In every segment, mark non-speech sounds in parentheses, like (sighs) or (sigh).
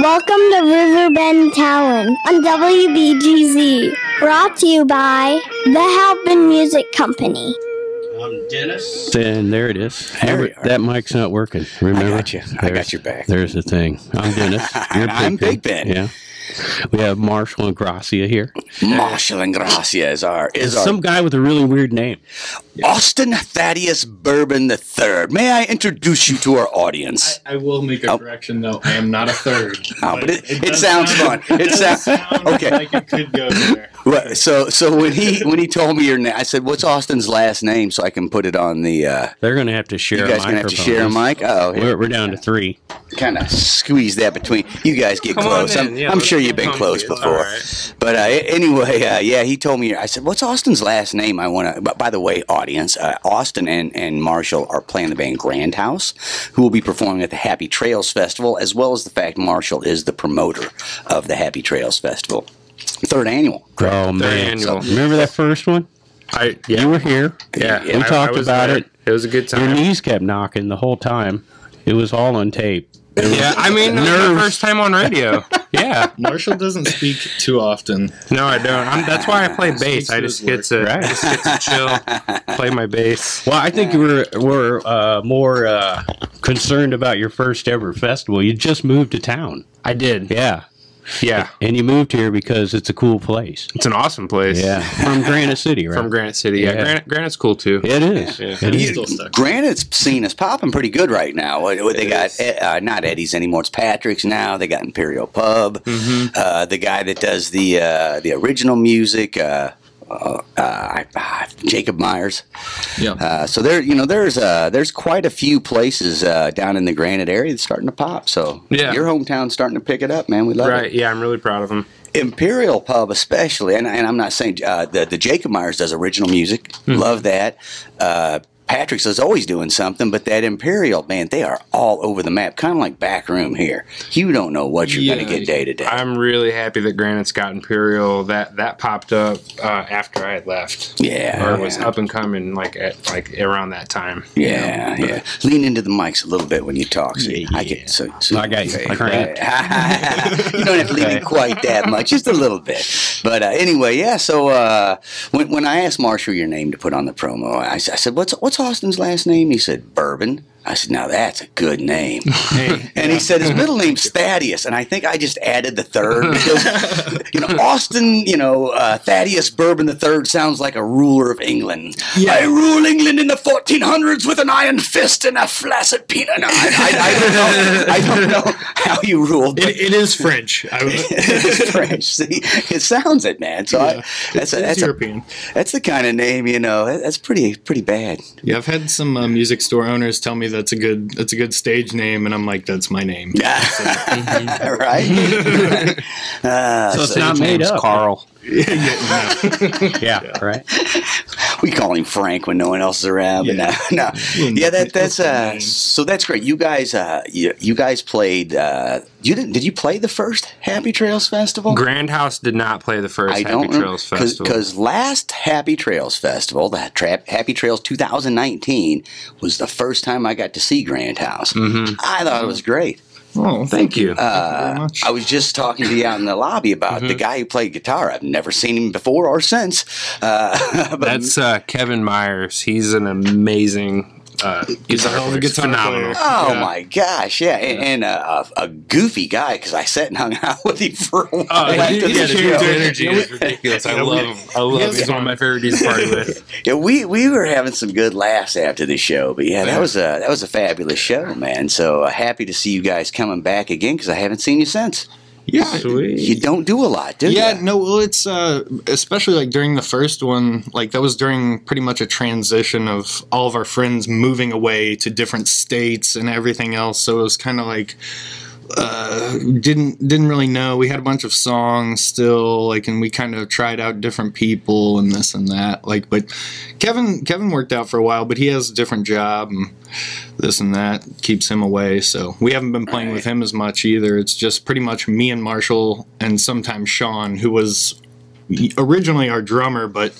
Welcome to Riverbend Talent on WBGZ. Brought to you by the Halpin Music Company. I'm Dennis. And there it is. There Every- that mic's not working. Remember? I got you. I got your back. There's the thing. I'm Dennis. (laughs) You're I'm Big Ben. Yeah. We have Marshall Ingrassia here. Marshall Ingrassia is our is our Some guy with a really weird name. Austin Thaddeus Bourbon the Third. May I introduce you to our audience? I will make a Oh. correction though. I am not a third. Oh, but it- it does sounds sound- fun. It does sound- sound okay. Like it could go there. Well, so so when he (laughs) when he told me your name, I said, "What's Austin's last name?" So I can put it on the. Uh, They're going to have to share you a guys gonna have to share a mic. Oh, We're, we're down to three. kind of squeeze that between. You guys get Come close. I'm, Yeah, I'm sure you've been close It's before. all right. But uh, anyway, uh, yeah, he told me. I said, "What's Austin's last name?" I want to. But by the way, audience, uh, Austin and, and Marshall are playing the band Grand House, who will be performing at the Happy Trails Festival, as well as the fact Marshall is the promoter of the Happy Trails Festival, third annual. Oh, man. annual. Remember that first one? I yeah, You were here. yeah. We I- talked I was about there. it. It was a good time. Your knees kept knocking the whole time. It was all on tape. Yeah, I mean, it was Nerves. first time on radio. (laughs) Yeah, Marshall doesn't speak too often. no, I don't. I'm, that's why I play bass. I just get to Right. just get to chill, (laughs) play my bass. Well, I think you were were uh, more uh, concerned about your first ever festival. You just moved to town. I did. Yeah. Yeah, And you moved here because it's a cool place. it's an awesome place. Yeah. (laughs) From Granite City, right? from Granite City. Yeah, Yeah. Granite, Granite's cool too. It is. Yeah. It is. Still stuck. Granite's scene is popping pretty good right now. What- what They It got is. uh, not Eddie's anymore. It's Patrick's now. They got Imperial Pub. Uh, the guy that does the uh, the original music, uh, uh, uh, Jacob Myers. Yeah. Uh, so there, you know, there's uh, there's quite a few places uh, down in the Granite area that's starting to pop. So Yeah. your hometown's starting to pick it up, man. We love Right. it. Yeah, I'm really proud of them. Imperial Pub, especially, and, and I'm not saying uh, the the Jacob Myers does original music. Love that. Uh, Patrick's is always doing something, but that Imperial man, they are all over the map, kind of like back room here. You don't know what you're going to get day to day. I'm really happy that Granite's got Imperial. That that popped up uh, after I had left. Yeah, Or was up and coming like at like around that time. Yeah, yeah. Lean into the mics a little bit when you talk. So Yeah, I get so, so I got you cranked. (laughs) you don't have to lean in quite that much, just a little bit. But uh, anyway, yeah. So uh, when when I asked Marshall your name to put on the promo, I said, "What's what's Austin's last name?" He said, "Bourbon." I said, "Now that's a good name." (laughs) and he said his middle name's Thaddeus, and I think I just added the third because (laughs) you know Austin, you know uh, Thaddeus Bourbon the third sounds like a ruler of England. I rule England in the 1400s with an iron fist and a flaccid penis. No, I, I, I don't know. I don't know how you ruled. It, it is French. (laughs) It's French. See, it sounds it, man. So I, that's a, that's a, European. that's the kind of name, you know. That's pretty pretty bad. Yeah, I've had some uh, music store owners tell me that's a good that's a good stage name, and I'm like, that's my name. Yeah. (laughs) (laughs) Right? (laughs) Uh, So it's not made Name's up. Carl. Yeah, yeah, right. we call him Frank when no one else is around. But no, no. Yeah, that that's uh. So that's great. You guys, uh, you, you guys played. Uh, you didn't? Did you play the first Happy Trails Festival? Grand House did not play the first I Happy don't Trails Festival. because last Happy Trails Festival, the Tra- Happy Trails 2019, was the first time I got to see Grand House. Mm-hmm. I thought it was great. Oh, Thank you. Uh, very much. I was just talking to you out in the lobby about Mm-hmm. the guy who played guitar. I've never seen him before or since. Uh, (laughs) but That's uh, Kevin Myers. He's an amazing uh, He's a guitar hell of a player. He's guitar phenomenal. player. Oh Yeah. my gosh, yeah, and, and uh, a, a goofy guy because I sat and hung out (laughs) with him for a while. Oh, after he- the he's show. a energy is ridiculous. I love him. I love him. He's one of my favorite dudes to party (laughs) with. Yeah, we we were having some good laughs after the show, but yeah, that was a that was a fabulous show, man. So uh, happy to see you guys coming back again because I haven't seen you since. Yeah, Sweet. You don't do a lot, do Yeah, you? Yeah, no, well, it's uh, especially like during the first one, like that was during pretty much a transition of all of our friends moving away to different states and everything else. So it was kind of like uh, didn't didn't really know. We had a bunch of songs still, like, and we kind of tried out different people and this and that. Like, but Kevin Kevin worked out for a while, but he has a different job and this and that keeps him away. So we haven't been playing with him as much either. It's just pretty much me and Marshall and sometimes Sean, who was originally our drummer, but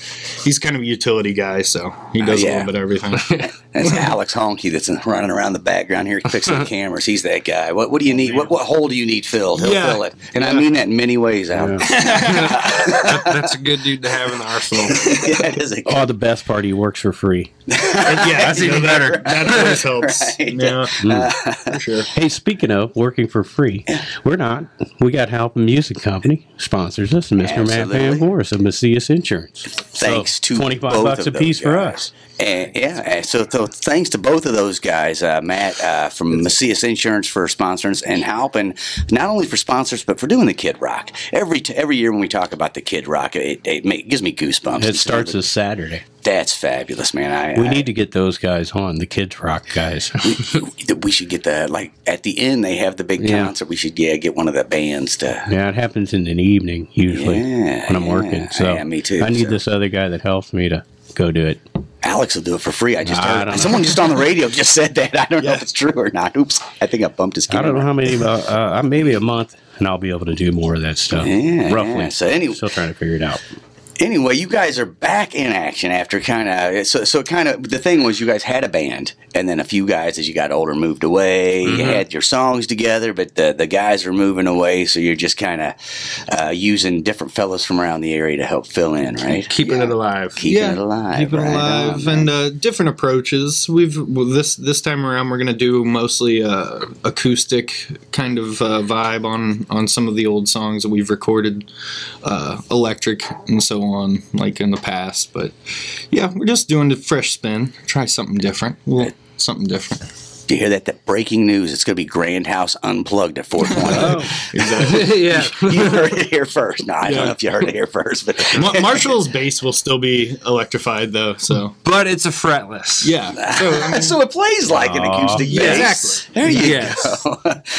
he's kind of a utility guy, so he oh, does yeah. a little bit of everything. (laughs) That's Alex Honky that's running around the background here fixing the (laughs) cameras. He's that guy. What, what do you need? What, what hole do you need filled? He'll Yeah. fill it. And I mean that in many ways, Al. (laughs) That- that's a good dude to have in the arsenal. yeah, it is Oh, the best part, he works for free. yeah, That's even better. That always helps. Right. Yeah, hmm. uh, for sure. Hey, speaking of working for free, we're not. We got Halpin Music Company sponsors us, and Mr. Matt Van Horst of Macias Insurance. Thanks So, to 25 both bucks a piece for us. And, yeah, and so, so thanks to both of those guys, uh, Matt uh, from Macias Insurance for sponsoring and helping not only for sponsors but for doing the Kid Rock. Every t- every year when we talk about the Kid Rock, it, it, ma- gives me goosebumps. It starts this Saturday. That's fabulous, man. I, We I- need to get those guys on, the Kids Rock guys. (laughs) we, we should get the like at the end they have the big Yeah. concert. We should yeah get one of the bands to. yeah, it happens in an evening usually Yeah, when I'm yeah. working. So Yeah, me too, I need so. this other guy that helps me to go do it. Alex will do it for free. I just I heard don't know. someone just on the radio (laughs) just said that. I don't know if it's true or not. Oops, I think I bumped his. I don't know how many, uh, uh, maybe a month, and I'll be able to do more of that stuff. Yeah, roughly. yeah. So anyway- still trying to figure it out. Anyway, you guys are back in action after kind of so so kind of the thing was you guys had a band and then a few guys as you got older moved away. Mm-hmm. You had your songs together, but the the guys are moving away, so you're just kind of uh, using different fellows from around the area to help fill in, right? Keeping it alive. Keeping it alive, keeping it alive, on, and uh, different approaches. We've well, this this time around we're gonna do mostly uh, acoustic kind of uh, vibe on on some of the old songs that we've recorded, uh, electric and so on, like in the past. But yeah, we're just doing a fresh spin. Try something different. Well, something different. Do you hear that? That breaking news! It's going to be Grand House Unplugged at 420. (laughs) Exactly. (laughs) yeah. you heard it here first. No, I don't know if you heard it here first, but Ma- Marshall's bass will still be electrified though, so But it's a fretless. yeah. So I (laughs) mean, so it plays like an acoustic Yeah, bass. exactly. There you Yes. go.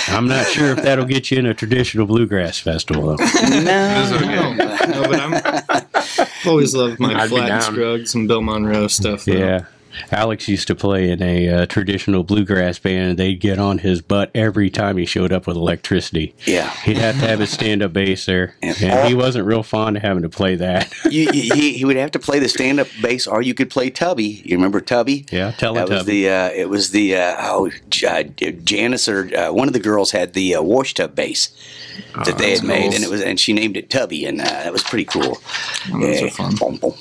I'm not sure if that'll get you in a traditional bluegrass festival. Though. no, no, no, but I'm I've always loved my I'd Flat down. And Bill Monroe stuff. though. Yeah. Alex used to play in a uh, traditional bluegrass band, and they'd get on his butt every time he showed up with electricity. Yeah. He'd have to have his stand up bass (laughs) there, And and all- he wasn't real fond of having to play that. (laughs) you, you, he, he would have to play the stand-up bass, or you could play Tubby. You remember Tubby? Yeah, That was Teletubby. the. Uh, it was the. Uh, oh, J- uh, Janice or uh, one of the girls had the uh, wash tub bass that they had made, and it was and she named it Tubby, and uh, that was pretty cool. those are fun. Boom, (laughs)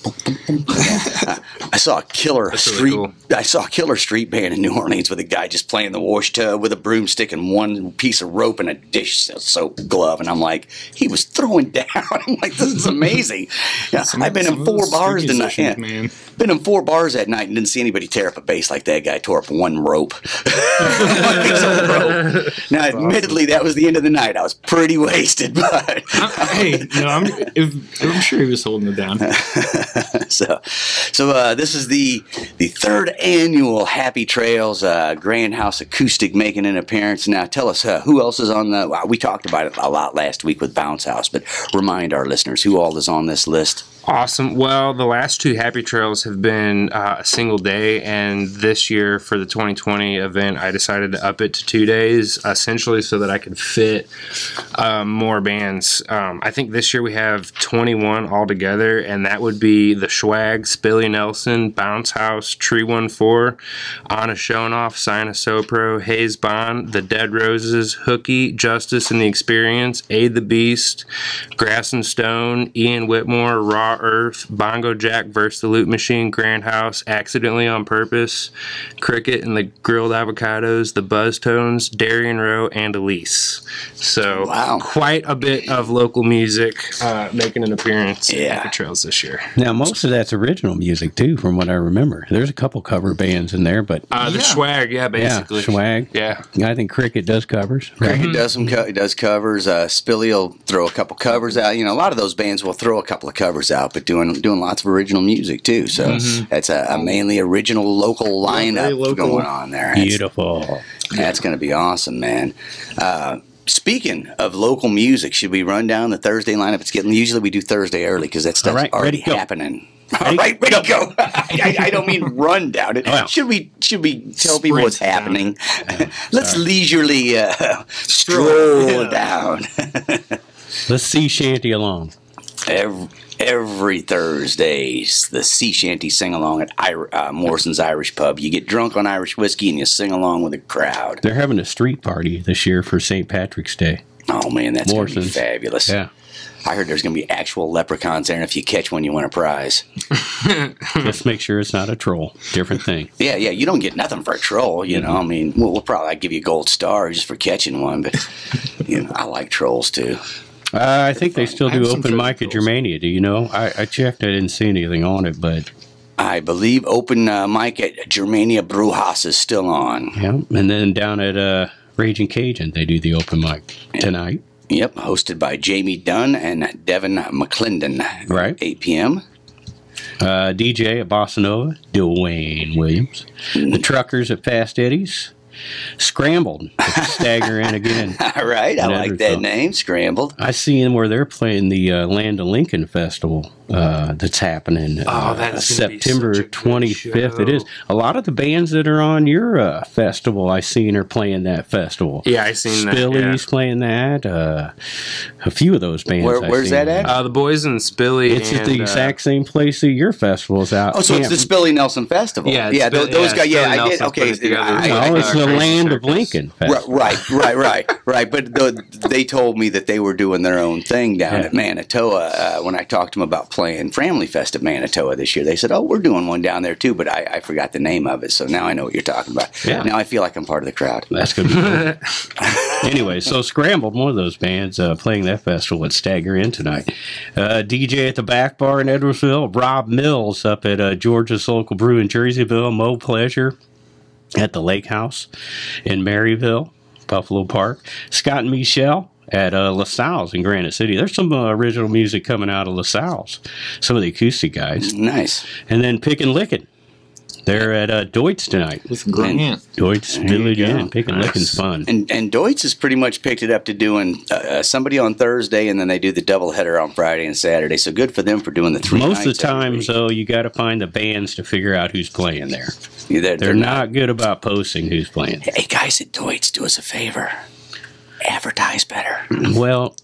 I saw a killer really street. cool. I saw a killer street band in New Orleans with a guy just playing the wash tub with a broomstick and one piece of rope and a dish soap glove, and I'm like, he was throwing (laughs) down. I'm like, this is amazing. (laughs) Yeah, Some- I've been in four bars tonight. Yeah. man. Been in four bars that night and didn't see anybody tear up a bass like that guy tore up one rope. (laughs) One piece of rope. Now, admittedly, that was the end of the night. I was pretty wasted, but hey, no, I'm, if, I'm sure he was holding it down. so, so uh, this is the the third annual Happy Trails uh, Grand House Acoustic making an appearance. Now, tell us uh, who else is on the. Well, we talked about it a lot last week with Bounce House, but remind our listeners who all is on this list. Awesome. Well, the last two Happy Trails have been uh, a single day, and this year for the 2020 event, I decided to up it to two days, essentially so that I could fit um, more bands. Um, I think this year we have 21 altogether, and that would be the Schwags, Billy Nelson, Bounce House, Tree 14, Anna Shonoff, Sinus Sopro, Hayes Bond, The Dead Roses, Hooky, Justice and the Experience, Aid the Beast, Grass and Stone, Ian Whitmore, Raw Earth, Bongo Jack versus the Loot Machine, Grand House, Accidentally on Purpose, Cricket and the Grilled Avocados, The Buzz Tones, Darian Rowe, and Elise. So Wow. quite a bit of local music uh, making an appearance Yeah. at Happy Trails this year. now, most of that's original music, too, from what I remember. There's a couple cover bands in there, but Uh, the Yeah. Schwag, yeah, basically yeah, basically. Schwag. Yeah. I think Cricket does covers. Right? He does some. Co- he does covers. Uh, Spilly will throw a couple covers out. You know, a lot of those bands will throw a couple of covers out, but doing doing lots of original music too. So that's a, a mainly original local lineup local. going on there. That's- Beautiful. That's going to be awesome, man. Uh, speaking of local music, should we run down the Thursday lineup? It's getting usually we do Thursday early because that stuff's All right, already ready, go. happening. All right, ready to go. (laughs) I, I don't mean run down it. Wow. Should we should we tell people what's down. happening? (laughs) Let's leisurely uh, Stroll. stroll Yeah. down. (laughs) Let's see Shanty along. Every, every Thursdays, the sea shanty sing along at Ir- uh, Morrison's Irish Pub. You get drunk on Irish whiskey and you sing along with the crowd. They're having a street party this year for St. Patrick's Day. Oh man, that's gonna be fabulous. Yeah. I heard there's gonna be actual leprechauns there, and if you catch one, you win a prize. (laughs) Just make sure it's not a troll. Different thing. Yeah, yeah, you don't get nothing for a troll, you know. I mean, we'll, we'll probably give you a gold star just for catching one, but you know, I like trolls too. Uh, I think they still do open mic at. Germania. Do you know? I, I checked. I didn't see anything on it, but I believe open uh, mic at Germania Brewhaus is still on. yeah. And then down at uh, Raging Cajun, they do the open mic tonight. Yep, hosted by Jamie Dunn and Devin McClendon. Right. 8 p.m. Uh, DJ at Bossa Nova, Dwayne Williams. The Truckers at Fast Eddie's. Scrambled, Stagger Inn Again. (laughs) All right, I like that name, Scrambled. I see them where they're playing the uh, Land of Lincoln Festival uh, that's happening uh, Oh, that's September such a good 25th. It show. is. A lot of the bands that are on your uh, festival I seen are playing that festival. Yeah, I seen that. Spilly's yeah. playing that. Uh, a few of those bands. Where- where's seen. that at? Uh, the boys in Spilly. It's at the uh, exact same place that your festival is out. Oh, so it's the Spilly Nelson Festival. Yeah, yeah, Spill- those yeah, guys. Yeah, Spilly I did. Nelson Okay, it together. I- No, I- Oh, it's uh, the Crazy Land of Lincoln. Right, Festival. right, right, right, right. But the, they told me that they were doing their own thing down Yeah. at Manitoba Uh, when I talked to them about playing Family Fest at Manitoba this year, they said, "Oh, we're doing one down there too." But I, I forgot the name of it, so now I know what you're talking about. Yeah. Now I feel like I'm part of the crowd. That's gonna be cool. (laughs) anyway, so Scrambled, one of those bands, uh, playing that festival at Stagger Inn tonight. Uh, DJ at the Back Bar in Edwardsville. Rob Mills up at uh, Georgia's local brew in Jerseyville. Mo Pleasure at the Lake House in Maryville, Buffalo Park. Scott and Michelle at uh, LaSalle's in Granite City. There's some uh, original music coming out of LaSalle's. Some of the acoustic guys. Nice. And then Pick and Lickin'. They're at uh, Deutz tonight. With Grant. Deutz you Village. Inn. Pick and Lickin's fun. And and Deutz has pretty much picked it up to doing uh, uh, somebody on Thursday, and then they do the double header on Friday and Saturday. So good for them for doing the three. Most of the nights time, week. though, you got to find the bands to figure out who's playing there. Yeah, they're, They're not good about posting who's playing. Hey guys at Deutz, do us a favor. Advertise better. Well,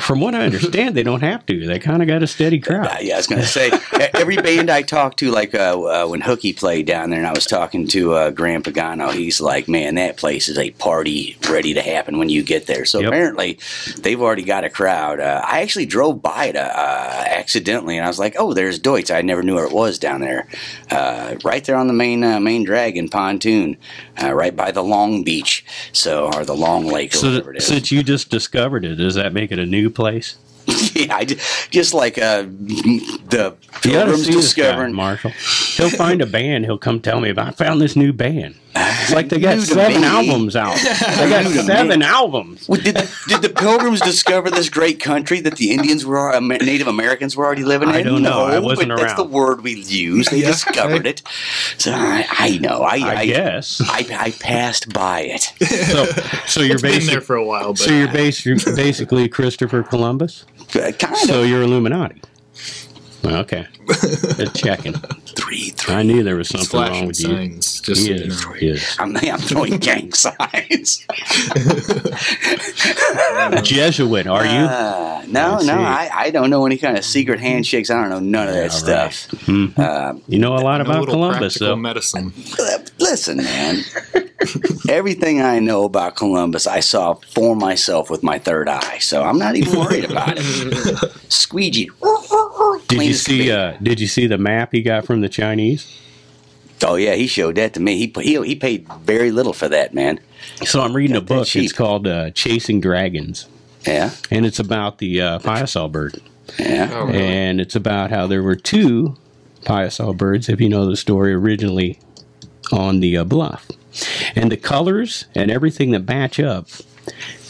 from what I understand, they don't have to. They kind of got a steady Uh, crowd. yeah, I was going to say (laughs) every band I talked to, like uh, uh, when Hooky played down there, and I was talking to uh, Graham Pagano, he's like, "Man, that place is a party ready to happen when you get there." So Yep. apparently, they've already got a crowd. Uh, I actually drove by it uh, accidentally, and I was like, "Oh, there's Deutz." I never knew where it was down there, uh, right there on the main uh, main dragon pontoon, uh, right by the Long Beach, so or the Long Lake or So, whatever it is. since you just discovered it, does that make it a new place? (laughs) yeah, I ju- just like uh, the Pilgrims this guy, discovering. Marshall. He'll find a band. He'll come tell me about. I found this new band. It's like they got seven me. albums out. (laughs) They got seven me. albums. Well, did, the, did the Pilgrims discover this great country that the Indians were, uh, Native Americans were already living in? I don't know. I wasn't but That's the word we use. They Yeah. discovered it. So I, I know. I, I, I, guess. I, I passed by it. (laughs) So, so you're It's been basically there for a while, but so you're, bas- you're basically Christopher Columbus. Uh, kind So of. you're Illuminati. Okay, Just checking. (laughs) Three, three. I knew there was it's something wrong flashing with you. signs. Just so you Yes, know. yes. I'm, I'm throwing gang (laughs) signs. (laughs) Jesuit, are you? Uh, no, I see. no, I, I don't know any kind of secret handshakes. I don't know none of that Yeah, right. stuff. Mhm. Uh, You know a lot No about little Columbus, though. medicine. Listen, man. Everything I know about Columbus, I saw for myself with my third eye, so I'm not even worried about it. Squeegee. Did Clean you see? Uh, did you see the map he got from the Chinese? Oh yeah, he showed that to me. He he, he paid very little for that, man. So I'm reading a Got that book. It's called uh, "Chasing Dragons," Yeah, and it's about the uh, Piasa bird. yeah. Oh, really? and it's about how there were two Piasa birds, if you know the story, originally on the uh, bluff, and the colors and everything that match up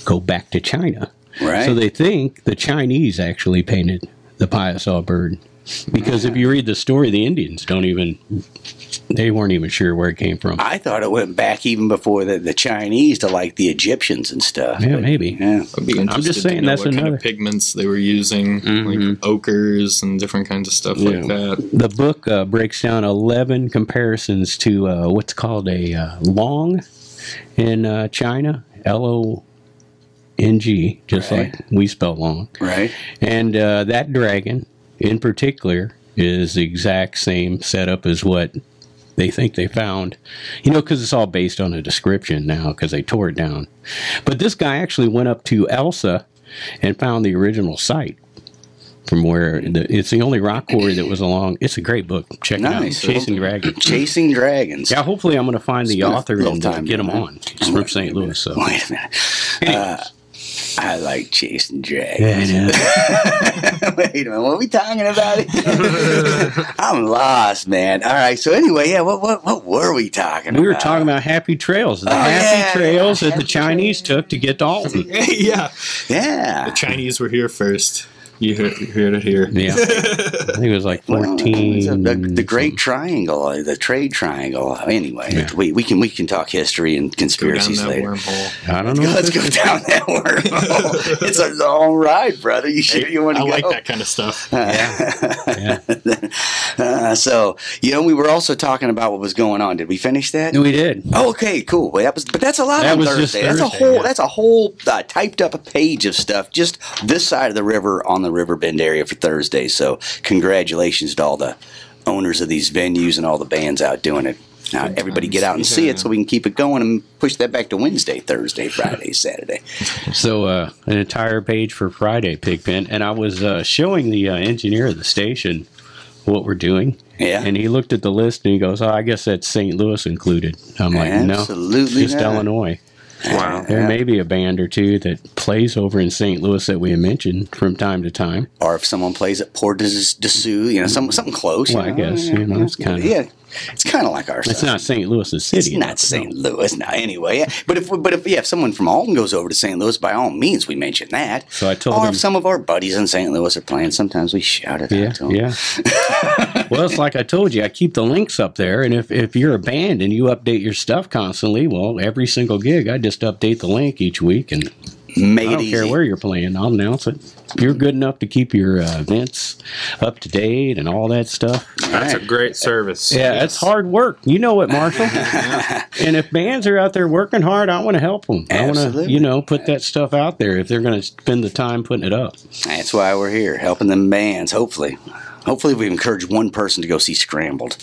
go back to China. Right. So they think the Chinese actually painted the Piasa bird, because if you read the story, the Indians don't even they weren't even sure where it came from. I thought it went back even before the, the Chinese to like the Egyptians and stuff. Yeah, but, maybe. Yeah. I'm just saying that's what kind of pigments they were using, Mhm. like ochres and different kinds of stuff like that. The book uh, breaks down 11 comparisons to uh, what's called a uh, long in uh, China, L O N-G, just Right. like we spell long. Right. And uh, that dragon, in particular, is the exact same setup as what they think they found. You know, because it's all based on a description now, because they tore it down. But this guy actually went up to Elsah and found the original site. From where the, it's the only rock quarry that was along. It's a great book. Check Nice. it out. Chasing Dragons. Chasing Dragons. Yeah, hopefully I'm going to find the author and get him on. He's from St. Louis, so. Wait a minute. Uh, I like chasing dragons. Yeah, I. (laughs) Wait a minute, what are we talking about? (laughs) I'm lost, man. All right, so anyway, yeah, what what what were we talking about? We were talking about happy trails, the Oh, happy yeah, trails that happy the Chinese took to get to Alton. yeah. (laughs) Yeah. The Chinese were here first. You heard, you heard it here. Yeah, I think it was like Well, fourteen. the, the Great Triangle, uh, the Trade Triangle. Anyway, Yeah. we, we can we can talk history and Go down conspiracies that later. wormhole. I don't (laughs) know. Let's if go down that wormhole. (laughs) it's a long ride, brother. You sure you want to? Go? I to like that kind of stuff. (laughs) Yeah. Uh, so you know, we were also talking about what was going on. Did we finish that? we did. Oh, okay, cool. Well, that was, but that's a lot That on was Thursday. just that's a whole. yeah. That's a whole uh, typed up page of stuff. Just this side of the river on the Riverbend area for Thursday. So congratulations to all the owners of these venues and all the bands out doing it. Now, everybody get out and see it so we can keep it going and push that back to Wednesday, Thursday, Friday, (laughs) Saturday. So uh, an entire page for Friday Pigpen, and I was uh, showing the uh, engineer of the station what we're doing. Yeah. And he looked at the list and he goes, "Oh, I guess that's St. Louis included." I'm like, Absolutely "No, just not. Illinois." Wow. There Yeah. may be a band or two that plays over in St. Louis that we mentioned from time to time. Or if someone plays at Port de Sioux, you know, some, something close. you Well, I know, guess, you know, it's kinda- yeah, it's kind of like our. It's not St. Louis's city. It's not St. Louis now, anyway. But if but if yeah, if someone from Alton goes over to St. Louis, by all means, we mention that. So I told or him- if some of our buddies in St. Louis are playing, sometimes we shout it Yeah, out to them. yeah. (laughs) well, it's like I told you, I keep the links up there, and if, if you're a band and you update your stuff constantly, well, every single gig, I just update the link each week, and Make I don't easy. care where you're playing, I'll announce it. You're good enough to keep your uh, events up to date and all that stuff, That's a great service. yeah, it's hard work. You know it, Marshall. (laughs) and if bands are out there working hard, I want to help them. I want to, you know, put that stuff out there if they're going to spend the time putting it up. That's why we're here, helping them bands. Hopefully, hopefully we encourage one person to go see Scrambled.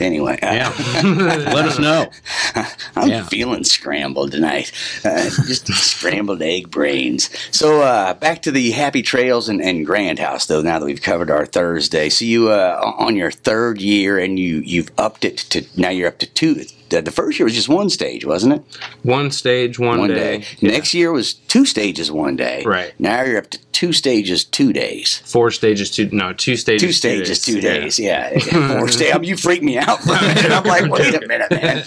Anyway, uh, Yeah, (laughs) let us know. (laughs) I'm Yeah. feeling scrambled tonight. Uh, just (laughs) scrambled egg brains. So uh, back to the happy trails and, and Grand House, though. Now that we've covered our Thursday, so you uh, on your third year, and you you've upped it to now you're up to two. The the first year was just one stage, wasn't it? One stage, one, One day. day. Next year was two stages, one day. Right. Now you're up to two stages, two days. Four stages, two no, two stages, Two stages, two Yeah. days. Yeah, four (laughs) stages. I mean, you freaked me out for a minute. I'm like, wait a minute, man.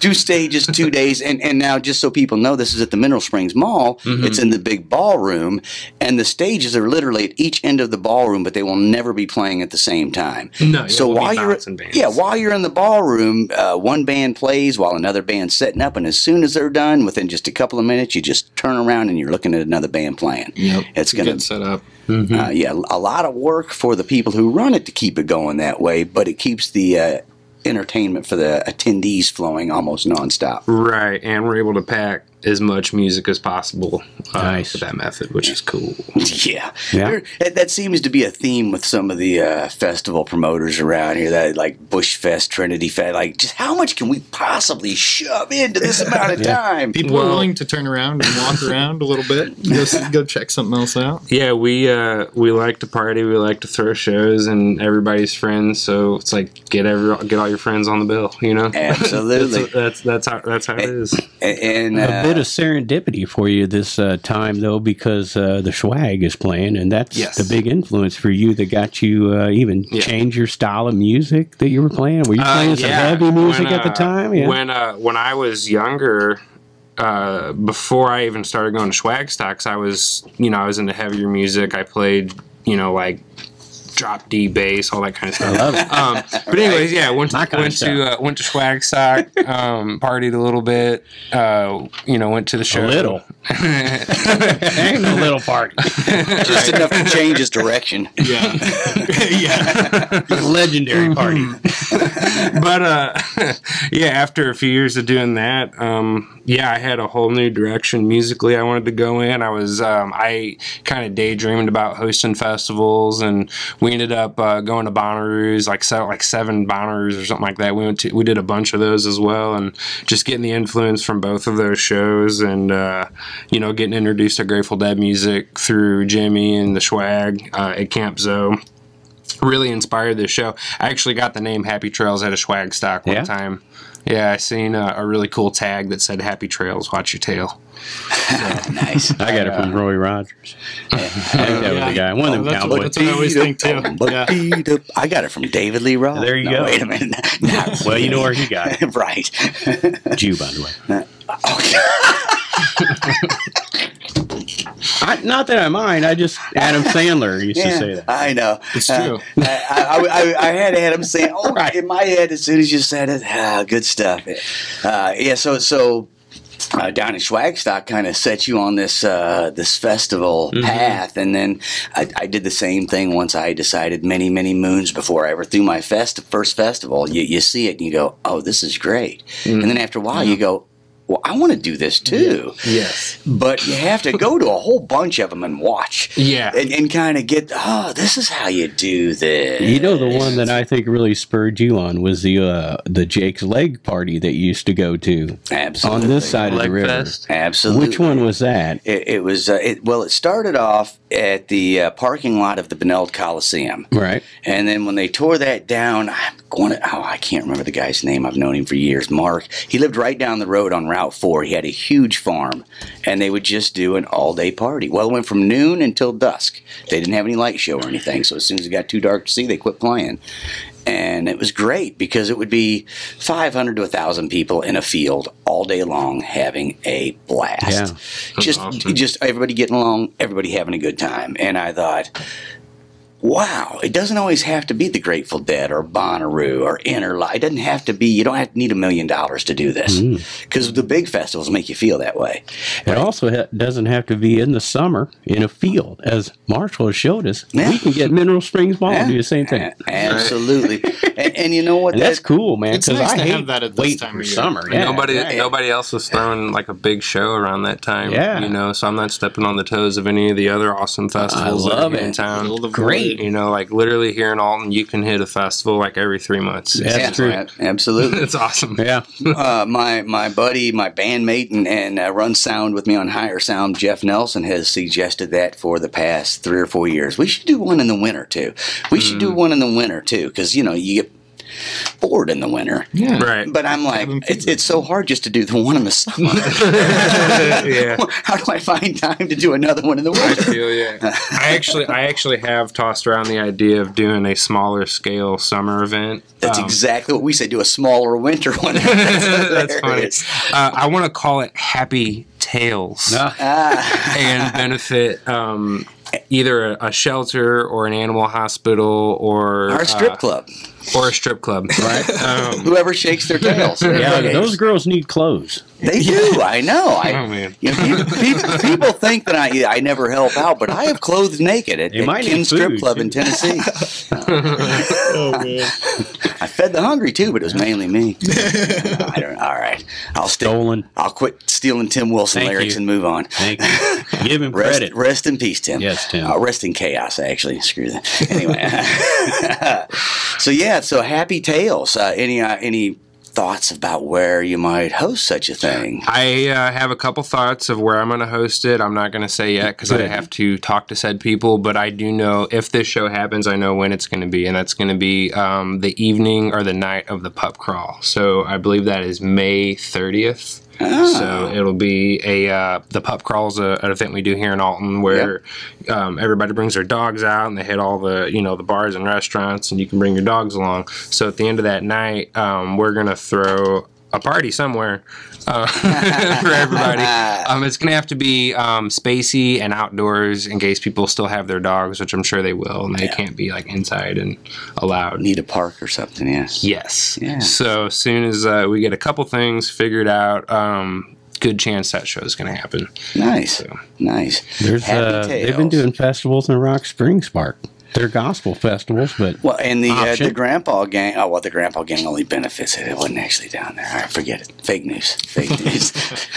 Two stages, two days, and and now just so people know, this is at the Mineral Springs Mall. Mm-hmm. It's in the big ballroom, and the stages are literally at each end of the ballroom, but they will never be playing at the same time. No, so while you're yeah, while you're in the ballroom, uh, one band plays while another band's setting up, and as soon as they're done, within just a couple of minutes, you just turn around and you're looking at another band playing. Yep. It's gonna good setup. uh, yeah, a lot of work for the people who run it to keep it going that way, but it keeps the uh, entertainment for the attendees flowing almost nonstop. Right, and we're able to pack as much music as possible uh, Nice. with that method, which is cool. yeah, Yeah. There- that, that seems to be a theme with some of the uh, festival promoters around here. That like Bush Fest, Trinity Fest, like just how much can we possibly shove into this (laughs) amount of time? People Well- are willing to turn around and walk around a little bit. (laughs) Go, go check something else out. Yeah, we uh, we like to party. We like to throw shows, and everybody's friends. So it's like get every get all your friends on the bill. You know, Absolutely. that's, (laughs) that's that's how that's how it is. And, and a uh, bit of serendipity for you this uh, time, though, because uh, the Schwag is playing, and that's Yes. the big influence for you that got you uh, even Yeah. change your style of music that you were playing. Were you Uh, playing some yeah, heavy music when, at the uh, time? Yeah. When uh, when I was younger, uh, before I even started going to Schwagstocks, I was you know I was into heavier music. I played you know like drop D bass, all that kind of stuff. I love it. Um, but anyways, yeah, went to My went to uh, went to Schwagstock, um, partied a little bit. Uh, you know, went to the show. (laughs) A little. Ain't no little party. (laughs) Just enough to change his direction. Yeah. (laughs) yeah. Legendary party. but uh, yeah, after a few years of doing that, um, yeah, I had a whole new direction musically I wanted to go in. I was um, I kind of daydreamed about hosting festivals, and we ended up uh, going to Bonnaroo's, like se- like seven Bonnaroo's or something like that. We went to we did a bunch of those as well, and just getting the influence from both of those shows, and uh, you know, getting introduced to Grateful Dead music through Jimmy and the Schwag uh, at Camp Zoe really inspired this show. I actually got the name Happy Trails at a Schwagstock one Yeah? time. Yeah, I seen a, a really cool tag that said "Happy Trails, watch your tail." (laughs) Nice. I got it from Roy Rogers. (laughs) I think that was the guy. One of them oh, That's what, cowboys. that's what I always think too. Yeah. I got it from David Lee Roth. There you No, go. Wait a minute. (laughs) No. Well, you know where he got it. right. Jew, by the way. I, not that I mind. I just Adam Sandler used to (laughs) say that. I know. It's Uh, true. I, I, I, I had Adam saying, (laughs) "Oh, Right. in my head as soon as you said it, ah, good stuff." Uh, yeah. So so. Uh, down in Schwagstock kind of set you on this uh, this festival Mm-hmm. path, and then I, I did the same thing once I decided many many moons before I ever threw my fest first festival. You, you see it and you go, "Oh, this is great," Mm. and then after a while you go, "Well, I want to do this too." Yes. But you have to go to a whole bunch of them and watch, Yeah. and, and kind of get, "Oh, this is how you do this." You know, the one that I think really spurred you on was the uh, the Jake's Leg party that you used to go to Absolutely. on this side of the river. Fest. Absolutely. Which one was that? It, it was. Uh, it, well, it started off at the uh, parking lot of the Benld Coliseum, Right. and then when they tore that down, I'm going to. Oh, I can't remember the guy's name. I've known him for years. Mark. He lived right down the road on Route Four. He had a huge farm, and they would just do an all-day party. Well, it went from noon until dusk. They didn't have any light show or anything, so as soon as it got too dark to see, they quit playing. And it was great because it would be 500 to 1,000 people in a field all day long having a blast. Yeah. Just, awesome. just everybody getting along, everybody having a good time. And I thought, wow, it doesn't always have to be the Grateful Dead or Bonnaroo or Interlight. It doesn't have to be, you don't have to need a million dollars to do this. Hmm. Because the big festivals make you feel that way. It also ha- doesn't have to be in the summer in a field, as Marshall has showed us. Yeah. We can get Mineral Springs Mall and do the same thing. Absolutely. (laughs) and, and you know what? And that's cool, man. It's nice I to have that at this time of year. summer. Yeah. nobody, yeah. nobody else is throwing like a big show around that time. Yeah. you know, so I'm not stepping on the toes of any of the other awesome festivals that love are in town. Great. Void. You know, like literally here in Alton, you can hit a festival like every three months. That's yeah, true. a- Absolutely. (laughs) It's awesome. Yeah. uh, my my buddy, my bandmate, and, and uh, runs sound with me on Higher Sound, Jeff Nelson, has suggested that for the past three or four years. We should do one in the winter too. We should do one in the winter too, because you know you get bored in the winter. Yeah. Right. But I'm like, it's, it's so hard just to do the one in the summer. (laughs) yeah. (laughs) How do I find time to do another one in the I winter? feel yeah. I actually, I actually have tossed around the idea of doing a smaller scale summer event. That's Um, exactly what we say. Do a smaller winter one. (laughs) That's funny. Uh, I want to call it Happy Tales Ah, and benefit um, either a, a shelter or an animal hospital or our strip uh, club. or a strip club. (laughs) Right. Um, Whoever shakes their tails. yeah, those girls need clothes. They do. I know. I, Oh, man. You know, people, people, people think that I I never help out, but I have clothed naked at, You at might Strip Club too. in Tennessee. (laughs) Oh man. I fed the hungry too, but it was mainly me. (laughs) I don't, all right, I'll stick. Stolen. I'll quit stealing Tim Wilson Thank lyrics you. and move on. Thank you. Give him Rest, credit. rest in peace, Tim. Yes, Tim. Uh, rest in chaos, actually. Screw that. Anyway, (laughs) so yeah, so happy tales. Uh, any uh, any thoughts about where you might host such a thing? I uh, have a couple thoughts of where I'm going to host it. I'm not going to say yet because I have to talk to said people, but I do know if this show happens, I know when it's going to be, and that's going to be um, the evening or the night of the pup crawl. So I believe that is May 30th. So it'll be a uh, the pup crawls a, an event we do here in Alton where um, everybody brings their dogs out and they hit all the you know the bars and restaurants and you can bring your dogs along. So at the end of that night, um, we're gonna throw a party somewhere uh, (laughs) for everybody. (laughs) Um, it's gonna have to be um, spacey and outdoors in case people still have their dogs, which I'm sure they will, and they can't be like inside and allowed. Need a park or something, yeah. Yes. Yeah. So as soon as uh, we get a couple things figured out, um, good chance that show is going to happen. Nice. Nice. There's Happy uh, they've been doing festivals in Rock Springs Park. They're gospel festivals, but Well, and the uh, the grandpa gang. Oh, well, the grandpa gang only benefits it. It wasn't actually down there. All right, forget it. Fake news. Fake (laughs) news.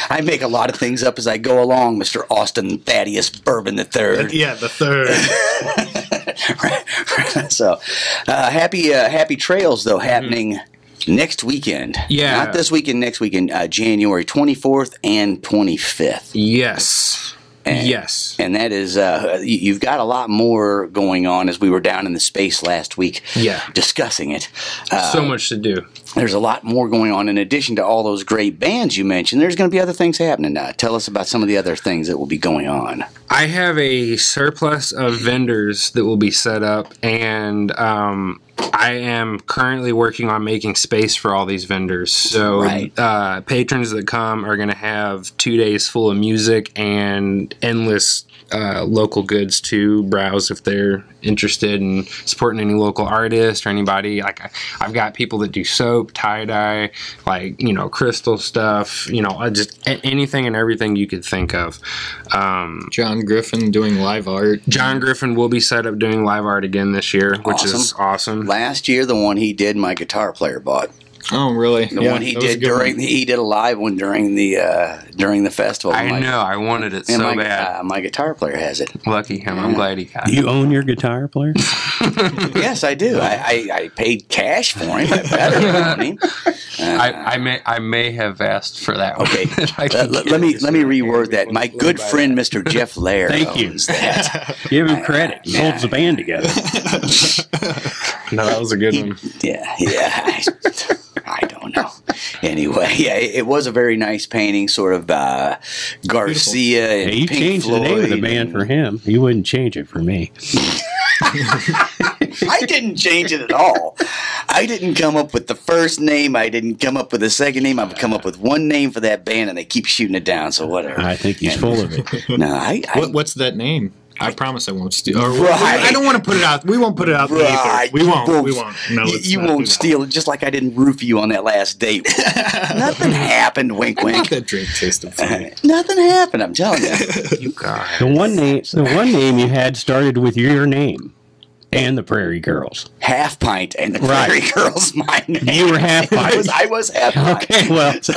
I make a lot of things up as I go along, Mister Austin Thaddeus Bourbon the Third. (laughs) Yeah, the third. (laughs) so, uh, happy uh, happy trails though happening next weekend. Yeah. not this weekend. Next weekend, uh, January twenty fourth and twenty fifth. Yes. And- yes. And that is, uh, you- you've got a lot more going on as we were down in the space last week Yeah. discussing it. Uh, so much to do. there's a lot more going on in addition to all those great bands you mentioned. There's going to be other things happening. Uh, tell us about some of the other things that will be going on. I have a surplus of vendors that will be set up, and um, I am currently working on making space for all these vendors. So, Right. uh, patrons that come are going to have two days full of music and endless uh, local goods to browse if they're interested in supporting any local artist or anybody. Like, I, I've got people that do soap, tie dye, like, you know, crystal stuff, you know, uh, just a- anything and everything you could think of. Um, John Griffin doing live art. John Griffin will be set up doing live art again this year, which is Awesome. awesome. Last year, the one he did, my guitar player bought. Oh, really? The one he did during he did a live one during the uh, during the festival. I My- know. I wanted it so my, bad. uh, my guitar player has it. Lucky him. I'm glad he got it. you own your guitar player. (laughs) (laughs) yes, I do. I, I, I paid cash for him. I better (laughs) own him. I, I may I may have asked for that. one. Okay, (laughs) If I let, let- me let me reword that. My good friend, Mr. Jeff Lair, Thank you. that. Give him credit. He holds the band together. No, that was a good one. Yeah, yeah. I, I don't know. Anyway, yeah, it, it was a very nice painting, sort of uh, Garcia and Hey, you Pink changed Floyd. the name of the band and- for him. You wouldn't change it for me. I didn't change it at all. I didn't come up with the first name. I didn't come up with the second name. I've come up with one name for that band, and they keep shooting it down. So whatever. I think he's full of it. (laughs) no, I, I What, what's that name? I promise I won't steal. Or, Right. I don't want to put it out. We won't put it out. in. Right, We you won't. We won't. No, you, you won't steal it, just like I didn't roof you on that last date. (laughs) Nothing happened. Wink, Not wink. that drink tasted (laughs) funny. Nothing happened. I'm telling you. (laughs) You got The one name, the one name you had started with your name and the Prairie Girls. half pint and the Right. Prairie (laughs) Girls my name. You were half I was, pint. I was half pint. Okay, well, (laughs) So,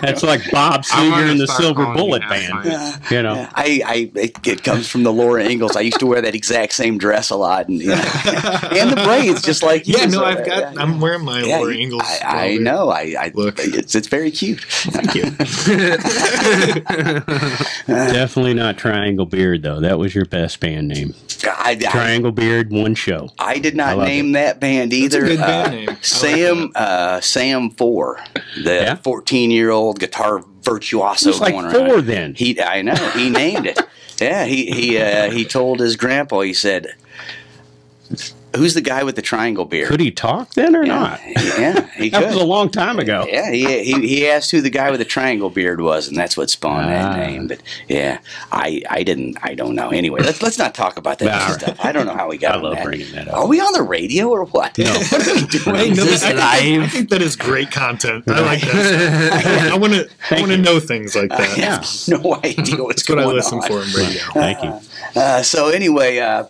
that's like Bob I'm Seger and the Silver Bullet Band. pint. You know, I, I it, it comes from the Laura Ingalls. I used to wear that exact same dress a lot, and you know, (laughs) and the braids, just like you. Yeah, no, So, I've got. yeah. I'm wearing my Yeah, Laura Ingalls. I, I know. I, I Look. It's it's very cute. Thank you. definitely not Triangle Beard though. That was your best band name. I, I, Triangle Beard, one show. I did not love name that band That's a either. good band Uh, name. I like Sam uh, Sam Four, the Yeah? 14 year old guitar virtuoso It's like going four around. then. He, I know, he named it. (laughs) Yeah, he he uh, he told his grandpa. He said, "Who's the guy with the triangle beard?" Could he talk then or yeah, not? yeah, he (laughs) That could. was a long time ago. Yeah, he, he he asked who the guy with the triangle beard was, and that's what spawned Ah. that name. But yeah, I I didn't I don't know. Anyway, let's let's not talk about that (laughs) All right. stuff. I don't know how we got. I love that. bringing that up. Are we on the radio or what? No. (laughs) what are we doing? Hey, no, this I, think I think that is great content. I like that. I want to. I want to know things like I that. Yeah. no idea what's That's what I going listen on. for in radio. Thank you. Uh, so anyway, uh,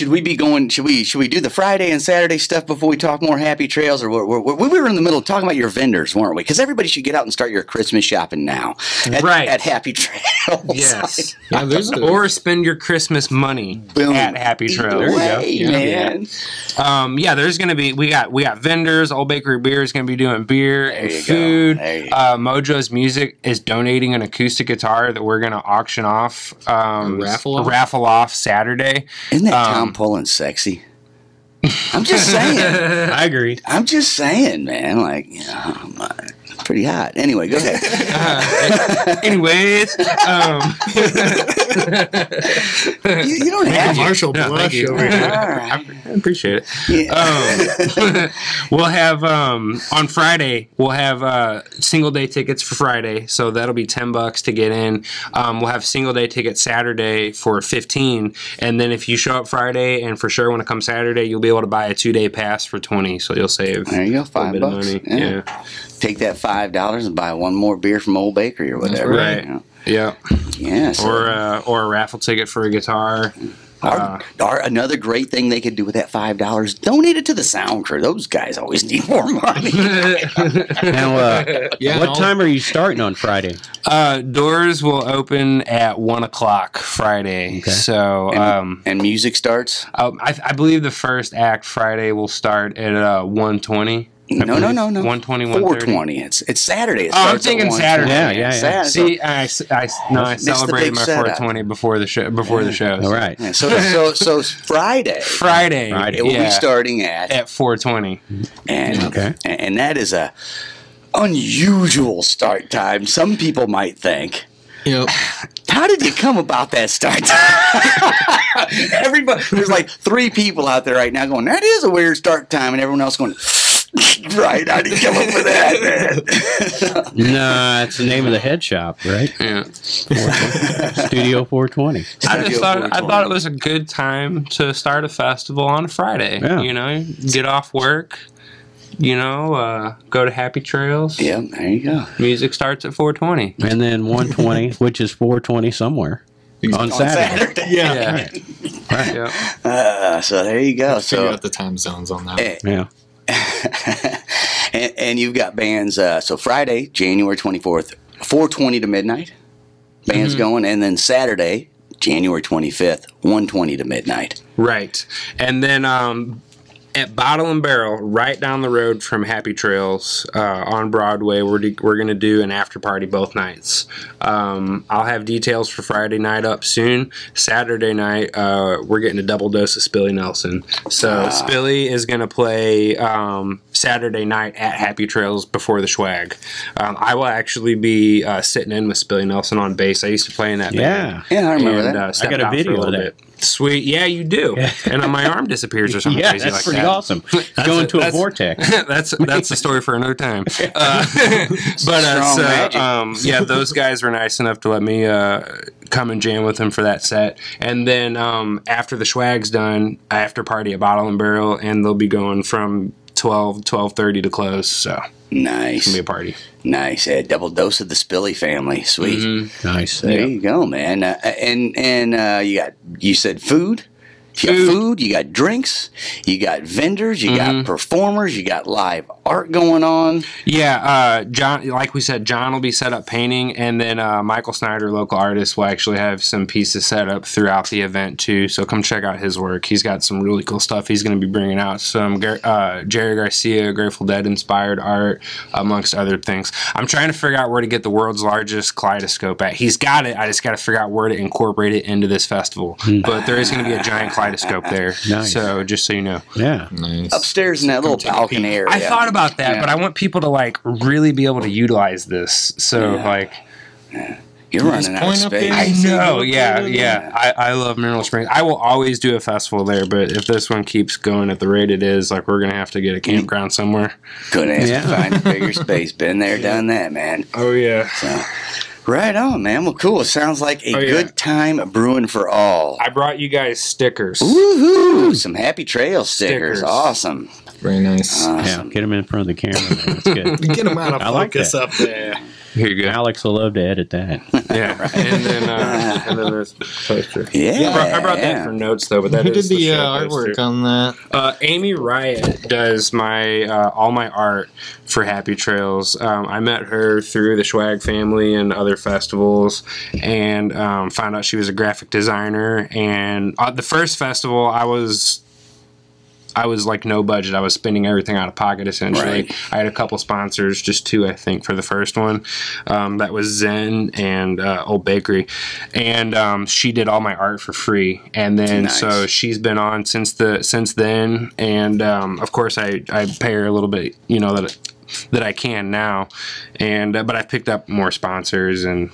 should we be going? Should we should we do the Friday and Saturday stuff before we talk more Happy Trails? Or we're, we're, we were in the middle of talking about your vendors, weren't we? Because everybody should get out and start your Christmas shopping now, at, Right. At Happy Trails. Yes. (laughs) Yeah, there's a, or spend your Christmas money Boom. at Happy Trail. Either way, Yeah. man. Um, yeah, there's gonna be we got we got vendors. Old Bakery Beer is gonna be doing beer and you go. food. There you go. Uh, Mojo's Music is donating an acoustic guitar that we're gonna auction off. Um, A raffle off? raffle off Saturday. Isn't that Um, Tom sexy? I'm just saying. (laughs) I agree. I'm just saying, man. Like, you know, pretty hot. Anyway, go ahead. (laughs) Uh, anyways, um, You, you don't have to. Marshall No, blush you. over here. All right. I appreciate it. Yeah. Um, (laughs) we'll have um, on Friday. We'll have uh, single day tickets for Friday, so that'll be ten bucks to get in. Um, we'll have single day tickets Saturday for fifteen, and then if you show up Friday and for sure want to come Saturday, you'll be able to buy a two day pass for twenty. So you'll save There you go, five little bit bucks. of money. Yeah. Yeah. Take that five dollars and buy one more beer from Old Bakery or whatever. right. you know. yeah, Yeah. so- or uh, or a raffle ticket for a guitar. Or, or another great thing they could do with that five dollars, donate it to the sound crew. Those guys always need more money. (laughs) (laughs) Now, uh, Yeah, what I'll- time are you starting on Friday? Uh, doors will open at one o'clock Friday. Okay. So um, and music starts. Um, I, I believe the first act Friday will start at uh, 120. No, no, no, no. 120, Four 130. twenty. It's it's Saturday. It Oh, I'm thinking Saturday. Yeah, yeah, yeah. Saturday. See, I, s- I s- no, I Missed celebrated my 420 before the show. Before the show. All right. Yeah, so so so (laughs) Friday. Friday. Friday. It will yeah, be starting at at 420. and Okay. and, and that is a unusual start time. Some people might think. Yep. (sighs) How did you come about that start time? (laughs) Everybody, there's like three people out there right now going, "That is a weird start time," and everyone else going, (laughs) "Right, I didn't come up with that." Man. No, it's the name of the head shop, right? Yeah. (laughs) Studio 420. I just thought I thought it was a good time to start a festival on a Friday. Yeah. You know, get off work. You know, uh, go to Happy Trails. yeah, there you go. Music starts at 420. And then 120, (laughs) which is 420 somewhere on Saturday. Yeah. Yeah. Right. yeah. Uh, so there you go. Figure So out the time zones on that. Eh, Yeah. (laughs) and, and you've got bands. Uh, so Friday, January twenty fourth, four twenty to midnight. Bands going, and then Saturday, January twenty fifth, one twenty to midnight. Right. And then um, at Bottle and Barrel, right down the road from Happy Trails uh, on Broadway, we're, do- we're going to do an after party both nights. Um, I'll have details for Friday night up soon. Saturday night, uh, we're getting a double dose of Spilly Nelson. So Spilly is going to play um, Saturday night at Happy Trails before the Schwag. Um, I will actually be uh, sitting in with Spilly Nelson on bass. I used to play in that band. Yeah. Yeah, I remember And, that. uh, stepped got a out for video of little that. bit. Sweet, yeah, you do. (laughs) and uh, my arm disappears or something Yeah, crazy that's like pretty that. Awesome. (laughs) Go into a vortex. (laughs) that's that's the story for another time. (laughs) Uh, but uh, so, um, yeah, those guys were nice enough to let me uh, come and jam with them for that set. And then um, after the Schwag's done, after party at Bottle and Barrel, and they'll be going from 12 12:30 to close. So it's Nice, gonna be a party. nice. A double dose of the Spilly family. Sweet. Mm-hmm. Nice. There you go, man. Uh, and and uh, you got you said food. You got Food. you got drinks, you got vendors, you Mm-hmm. got performers, you got live art going on. Yeah, uh, John. Like we said, John will be set up painting, and then uh, Michael Snyder, local artist, will actually have some pieces set up throughout the event too. So come check out his work. He's got some really cool stuff. He's going to be bringing out some uh, Jerry Garcia, Grateful Dead inspired art, amongst other things. I'm trying to figure out where to get the world's largest kaleidoscope at. He's got it. I just got to figure out where to incorporate it into this festival. But there is going to be a giant kaleidoscope there. (laughs) Nice. So just so you know. Yeah. Nice. Upstairs in that little balcony area. I thought about that, Yeah. but I want people to like really be able to utilize this. So Yeah. like, You're running out of point space. I know, yeah, yeah. I, I love Mineral Springs. I will always do a festival there, but if this one keeps going at the rate it is, like we're gonna have to get a campground somewhere. Couldn't ask Yeah. to find a bigger space. Been there, (laughs) done that, man. Oh yeah. So, right on, man. Well, cool. It sounds like a Oh, yeah. good time brewing for all. I brought you guys stickers. Woohoo! Some happy trail stickers. Stickers. Awesome. Very nice. Yeah. Get them in front of the camera. Man. That's good. (laughs) Get them out of I like focus that. up there. Here you go. Alex will love to edit that. (laughs) Yeah, and then uh, and then there's the poster. Yeah. I brought, I brought that for notes though, but that Who did is the, show uh, poster. artwork on that? Uh, Amy Riot does my uh, all my art for Happy Trails. Um, I met her through the Schwag family and other festivals, and um, found out she was a graphic designer. And at the first festival, I was. I was like no budget. I was spending everything out of pocket essentially. Right. I had a couple sponsors, just two, I think, for the first one. Um, that was Zen and uh, Old Bakery, and um, she did all my art for free. And then Nice. so she's been on since the since then, and um, of course I I pay her a little bit, you know that that I can now, and uh, but I picked up more sponsors and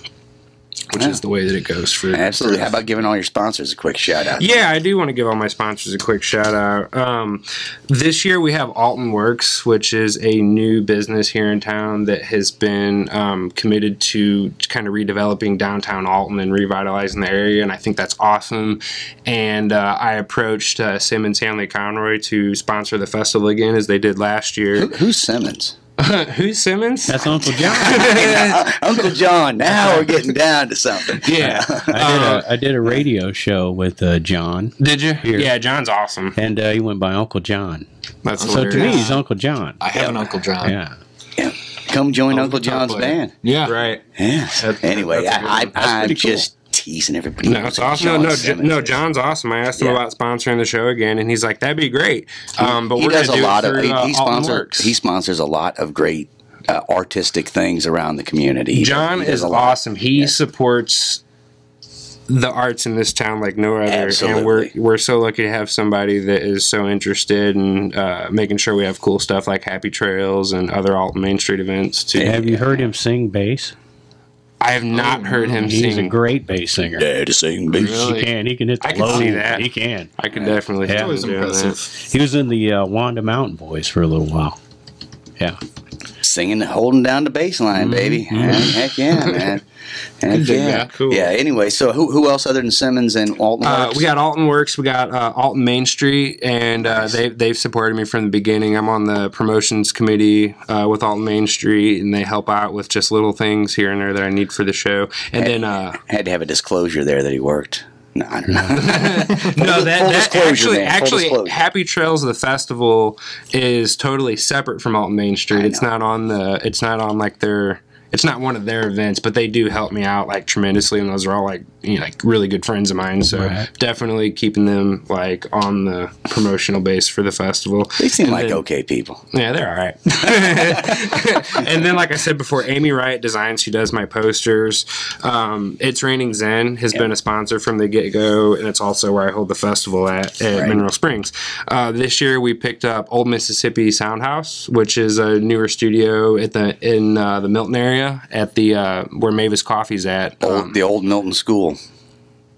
which is the way that it goes for Absolutely. How about giving all your sponsors a quick shout out? Yeah, I do want to give all my sponsors a quick shout out. Um, this year we have Alton Works, which is a new business here in town that has been um, committed to kind of redeveloping downtown Alton and revitalizing the area, and I think that's awesome. And uh, I approached uh, Simmons Hanley Conroy to sponsor the festival again, as they did last year. Who's Simmons? (laughs) Who's Simmons? That's Uncle John. (laughs) Uncle John. Now we're getting down to something. yeah. (laughs) I did, a, I did a radio show with uh, John, Did you? Yeah, John's awesome. and uh, he went by Uncle John. That's So to me, he's Uncle John. I have an Uncle John. Yeah. Yeah. Come join Oh, Uncle John's band. Yeah. right. Yeah. That- Anyway, that's a I, one. I, That's I'm pretty cool. just teasing everybody. No, it's awesome. No, John no, J- no. John's awesome. I asked him Yeah. about sponsoring the show again, and he's like, "That'd be great." Um, but he we're does a do lot it of through, he, uh, he sponsors he sponsors a lot of great uh, artistic things around the community. John is a lot. awesome. He Yes. supports the arts in this town like no other, Absolutely. and we're we're so lucky to have somebody that is so interested in uh, making sure we have cool stuff like Happy Trails and other Alton Main Street events too. Have you heard him sing bass? I have not heard him He's sing. a great bass singer. Dare to sing bass. He can. He can hit the I can low. see that. He can. I could definitely. Yeah. hear That was him doing that. impressive. He was in the uh, Wanda Mountain Boys for a little while. Yeah. Singing, holding down the bass line, baby. Heck yeah, man. (laughs) Heck yeah. Cool. Yeah. Anyway, so who, who else other than Simmons and Alton Uh, Works? we got Alton Works, we got uh, Alton Main Street, and uh, they they've supported me from the beginning. I'm on the promotions committee uh, with Alton Main Street, and they help out with just little things here and there that I need for the show. And then uh, had to have a disclosure there that he worked. No, I don't know. no, that, that actually man, actually. Happy Trails of the festival is totally separate from Alton Main Street. It's not on the. It's not on like their. It's not one of their events, but they do help me out like tremendously, and those are all like you know, like really good friends of mine. So Right. definitely keeping them like on the promotional base for the festival. they seem And like then- okay people. Yeah, they're all right. (laughs) and then, like I said before, Amy Wright Designs, who does my posters. Um, it's Raining Zen has been a sponsor from the get go, and it's also where I hold the festival at, at Right. Mineral Springs. Uh, this year, we picked up Old Mississippi Sound House, which is a newer studio at the in uh, the Milton area at the uh, where Mavis Coffee's at. Old, Um, the old Milton School.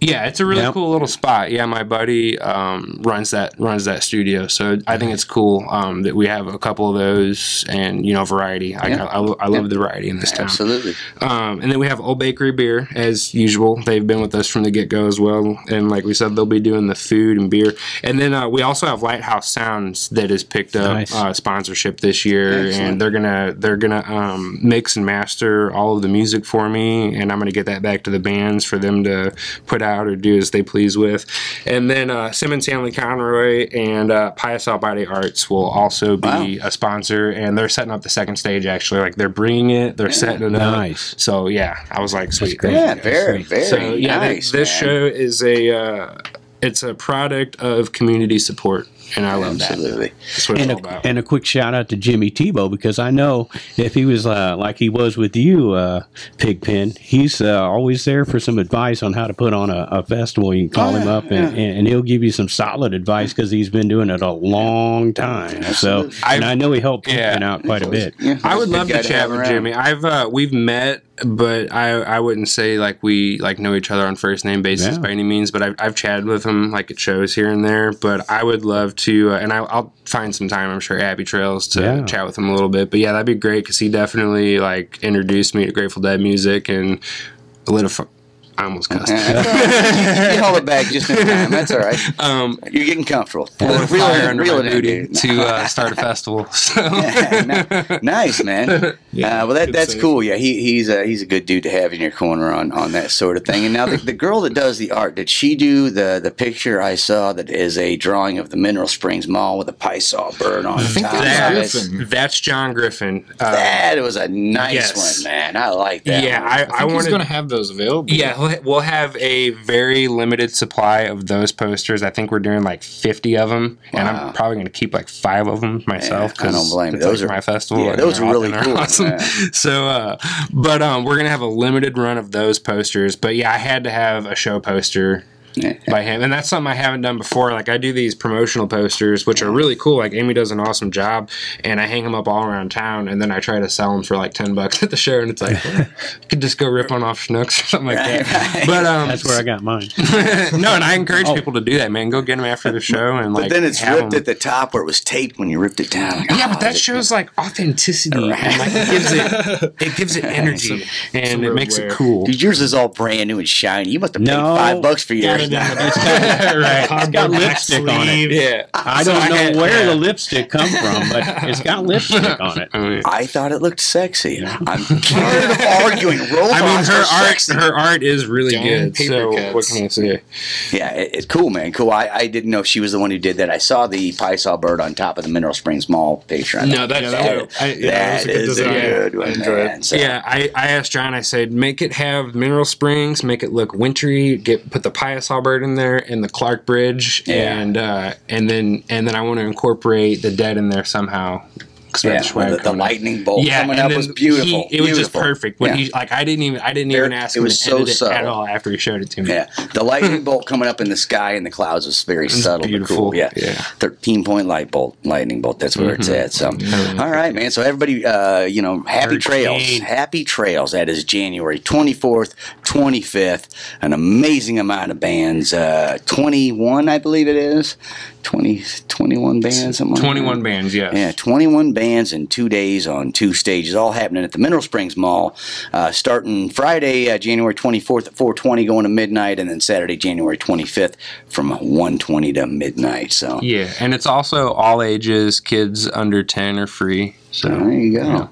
Yeah, it's a really Yep. cool little spot. Yeah, my buddy um, runs that runs that studio, so I think it's cool um, that we have a couple of those and you know variety. I, Yeah. I, I love the variety in this town. Absolutely. Um, and then we have Old Bakery Beer as usual. They've been with us from the get go as well, and like we said, they'll be doing the food and beer. And then uh, we also have Lighthouse Sounds that has picked up Nice. uh, sponsorship this year, Excellent. and they're gonna they're gonna um, mix and master all of the music for me, and I'm gonna get that back to the bands for them to put out or do as they please with. And then uh, Simmons Hanley Conroy and uh, Piasa Body Arts will also be a sponsor, and they're setting up the second stage. Actually, like they're bringing it, they're setting it up. Nice. So yeah, I was like, sweet. great. Yeah, very, very So yeah, th- nice. this man. show is a uh, it's a product of community support, and I love that. Absolutely. That's what it's And all a, about. and a quick shout out to Jimmy Tebeau because I know if he was uh, like he was with you, uh, Pigpen, he's uh, always there for some advice on how to put on a, a festival. You can call him up and, and, and he'll give you some solid advice because he's been doing it a long time. So, and I know he helped Yeah. Pigpen out quite a bit. Yeah, I would love to chat with. Jimmy. I've uh, we've met, but I I wouldn't say like we like know each other on first name basis Yeah. by any means. But I've, I've chatted with him like at shows here and there. But I would love to, uh, and I, I'll find some time. I'm sure Happy Trails to Yeah. chat with him a little bit. But yeah, that'd be great because he definitely like introduced me to Grateful Dead music and lit a. Fu- I almost cussed. you, you hold it back just in time. That's all right. (laughs) Um, You're getting comfortable. Pour Reel it fire under reel my it in, booty dude. to uh, (laughs) start a festival. (laughs) So. Ni- nice man. uh, well, that, that's save. cool. Yeah, he, he's a he's a good dude to have in your corner on, on that sort of thing. And now the, the girl that does the art, did she do the the picture I saw that is a drawing of the Mineral Springs Mall with a Piasa bird on the top of That's. Griffin. that's John Griffin. Uh, That was a nice Yes. one, man. I like that. yeah, one. I, I I, think he's going to have those available. Yeah, we'll- we'll have a very limited supply of those posters. I think we're doing like 50 of them, and I'm probably going to keep like five of them myself. Yeah, I don't blame it's Those like are- my festival. yeah, those they're really cool, (laughs) Awesome. yeah. So, uh, but um, we're gonna have a limited run of those posters. But yeah, I had to have a show poster by him, and that's something I haven't done before. Like I do these promotional posters, which are really cool. Like Amy does an awesome job, and I hang them up all around town, and then I try to sell them for like ten bucks at the show, and it's like (laughs) you could just go rip one off Schnooks or something like that. Right. But um, That's where I got mine. (laughs) no, and I encourage people to do that, man. Go get them after the show, and like But then it's ripped ripped 'em. at the top where it was taped when you ripped it down. Like, Yeah, oh, but that is it- shows like authenticity and like it gives it (laughs) it gives it energy and it real makes it cool. Dude, yours is all brand new and shiny. You must have paid No. five bucks for yours. It in the right. (laughs) It's got lipstick on it. Yeah. I don't I know had- where yeah. the lipstick come from, but it's got lipstick on it. (laughs) Oh, I mean, I thought it looked sexy. I'm tired of arguing. Robots (laughs) I mean, her art, sexy. her art is really Damn good. paper So cuts. what can I say? Yeah, it, it's cool, man. Cool. I, I didn't know she was the one who did that. I saw the Piasa bird on top of the Mineral Springs Mall picture. No, thought, that's Yeah, that, that I, yeah, that was a good is a good I one, man. So, yeah, I, I asked John. I said, make it have mineral springs, make it look wintry. Get put the Piasa bird in there and the Clark Bridge, Yeah. and uh, and then and then I want to incorporate the dead in there somehow. Yeah, the the, the coming up. lightning bolt yeah, coming up was beautiful. He, it was just perfect. When Yeah. he like, I didn't even I didn't even ask it him was to so it at all after he showed it to me. Yeah, the lightning bolt coming up in the sky and the clouds was very subtle but beautiful. cool. Yeah, Yeah. thirteen point light bolt, lightning bolt. That's where it's at. So, all right, man. So everybody, uh, you know, happy trails, happy trails. That is January twenty fourth, twenty fifth. An amazing amount of bands. Uh, twenty one, I believe it is. 20, 21 bands. Something Twenty one that. bands, yes. Yeah, 21 bands in two days on two stages, all happening at the Mineral Springs Mall, uh, starting Friday, uh, January 24th at 4:20, going to midnight, and then Saturday, January 25th, from 1:20 to midnight. So Yeah, and it's also all ages. Kids under ten are free. So there you go. Yeah.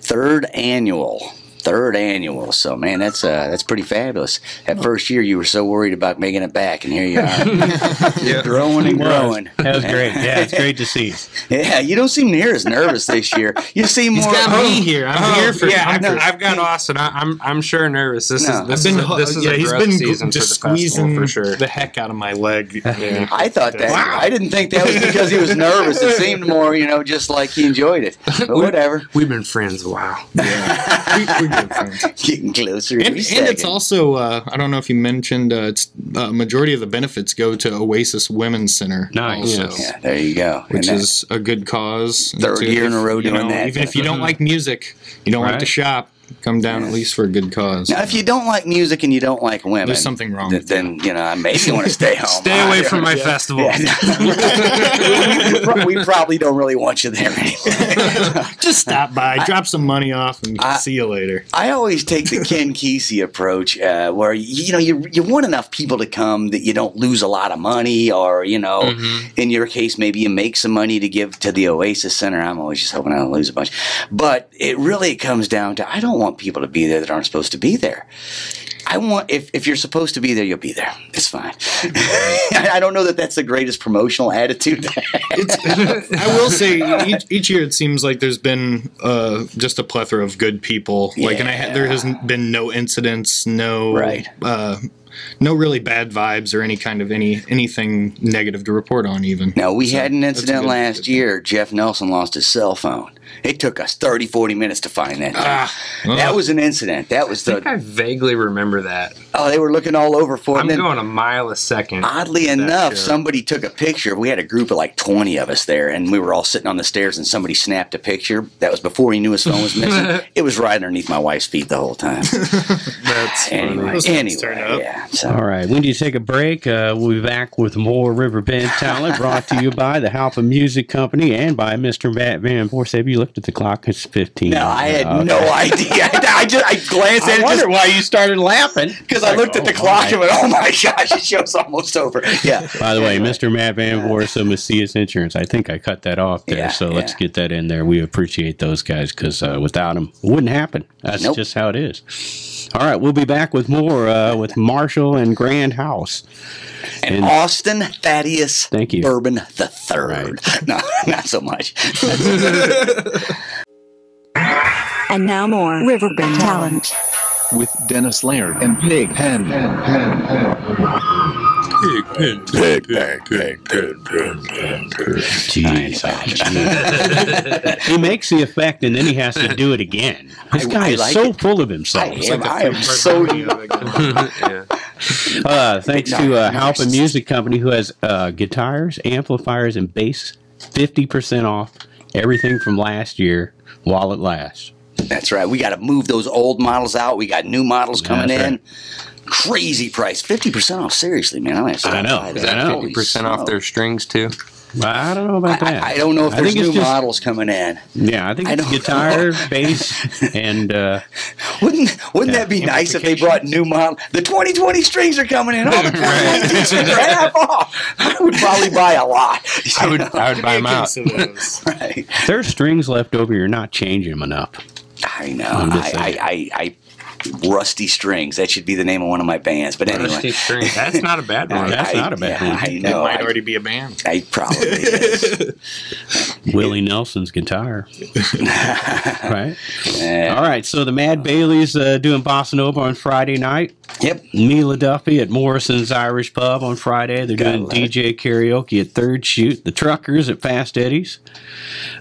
Third annual. Third annual, so man, that's uh, that's pretty fabulous. That first year, you were so worried about making it back, and here you are, (laughs) You're growing and growing. That was great. Yeah, it's great to see. (laughs) Yeah, you don't seem near as nervous this year. You seem more. He's got me here. I'm here for yeah, I've, comfort. I've got Austin. I, I'm I'm sure nervous. This No. is this I've been, is a, this is yeah, a he's growth been season just for the squeezing for sure. the heck out of my leg. (laughs) Yeah. I thought that. Wow. I didn't think that was because he was nervous. It seemed more, you know, just like he enjoyed it. But whatever. We've been friends a while. we, we're good friends. (laughs) Getting closer And, and it's also uh, I don't know if you mentioned uh, it's uh, majority of the benefits go to Oasis Women's Center. Nice. also, yeah, there you go. Which And that- is a good cause. Third year in a if, row you doing know, that. Even if you don't like music, you don't like to shop, come down at least for a good cause. now, if you don't like music and you don't like women, There's something wrong th- with then you know maybe you want to stay home. Stay away from my festival. we, we probably don't really want you there anyway. (laughs) Just stop by, drop some money off, and I- see you later. I always take the Ken Kesey approach, uh, where you, you know you you want enough people to come that you don't lose a lot of money, or you know, Mm-hmm. in your case, maybe you make some money to give to the Oasis Center. I'm always just hoping I don't lose a bunch, but it really comes down to I don't want people to be there that aren't supposed to be there. I want if, if you're supposed to be there, you'll be there. It's fine. (laughs) I don't know that that's the greatest promotional attitude. (laughs) I will say each, each year it seems like there's been uh, just a plethora of good people. Like, and I ha- there hasn't been no incidents, no Right. uh, no really bad vibes or any kind of any anything negative to report on. Even Now, we had an incident good- last year. Jeff Nelson lost his cell phone. It took us 30, 40 minutes to find that. thing. Ah, that was an incident. That was I think the. I vaguely remember that. Oh, they were looking all over for it. I'm going a mile a second. oddly enough, show. somebody took a picture. We had a group of like 20 of us there, and we were all sitting on the stairs, and somebody snapped a picture. That was before he knew his phone was missing. (laughs) it was right underneath my wife's feet the whole time. (laughs) That's anyway, Those anyway, yeah. So, All right, when do you take a break? Uh, we'll be back with more Riverbend talent brought to you by the Halpin Music Company and by Mr. Matt Van Force. Have you looked at the clock? It's 15. no, I had Okay. no idea. (laughs) I, just I glanced I at it wonder why you started laughing. because I looked at the clock and went, "Oh my (laughs) gosh, the show's almost over." Yeah. By the way, Mr. Matt Van Voorhis of Macias Insurance. I think I cut that off there, Yeah, so let's get that in there. We appreciate those guys because uh, without them, it wouldn't happen. That's Nope. just how it is. All right, we'll be back with more uh, with Marshall and Grand House. and, And- Austin Thaddeus Thank you. Bourbon the Third. (laughs) No, not so much. (laughs) And now more Riverbend talent. with Dennis Laird and Pig Pen. He makes the effect and then he has to do it again. This I- guy I is like so it. full of himself. I am, I am so. yeah. Uh, thanks to uh, Nice. Halpin Music Company, who has uh, guitars, amplifiers, and bass 50% off everything from last year while it lasts. That's right. We got to move those old models out. We got new models coming That's in. Right. Crazy price, fifty percent off. Seriously, man, I'm gonna stop I know. by Is there. that Holy Fifty percent off their strings too. Well, I don't know about that. I, I don't know if I there's new just- models coming in. Yeah, I think I it's guitar, bass, and uh, (laughs) Wouldn't Wouldn't Yeah. that be nice if they brought new model? The 2020 strings are coming in. All the 2019 strings are half off. I would probably buy a lot. (laughs) I would I would buy them out. (laughs) Right. if there's strings left over, you're not changing them enough. I know. I'm I, I, I, I, Rusty Strings. That should be the name of one of my bands. But anyway, Rusty strings. That's not a bad one. (laughs) That's not a bad yeah, one. I It might I, already be a band. I probably is. (laughs) Willie Nelson's guitar. (laughs) right? Yeah. All right, so the Mad Bailey's uh, doing Bossa Nova on Friday night. Yep. Mila Duffey at Morrison's Irish Pub on Friday. They're Gotta doing love it. DJ karaoke at Third Chute. The Truckers at Fast Eddie's.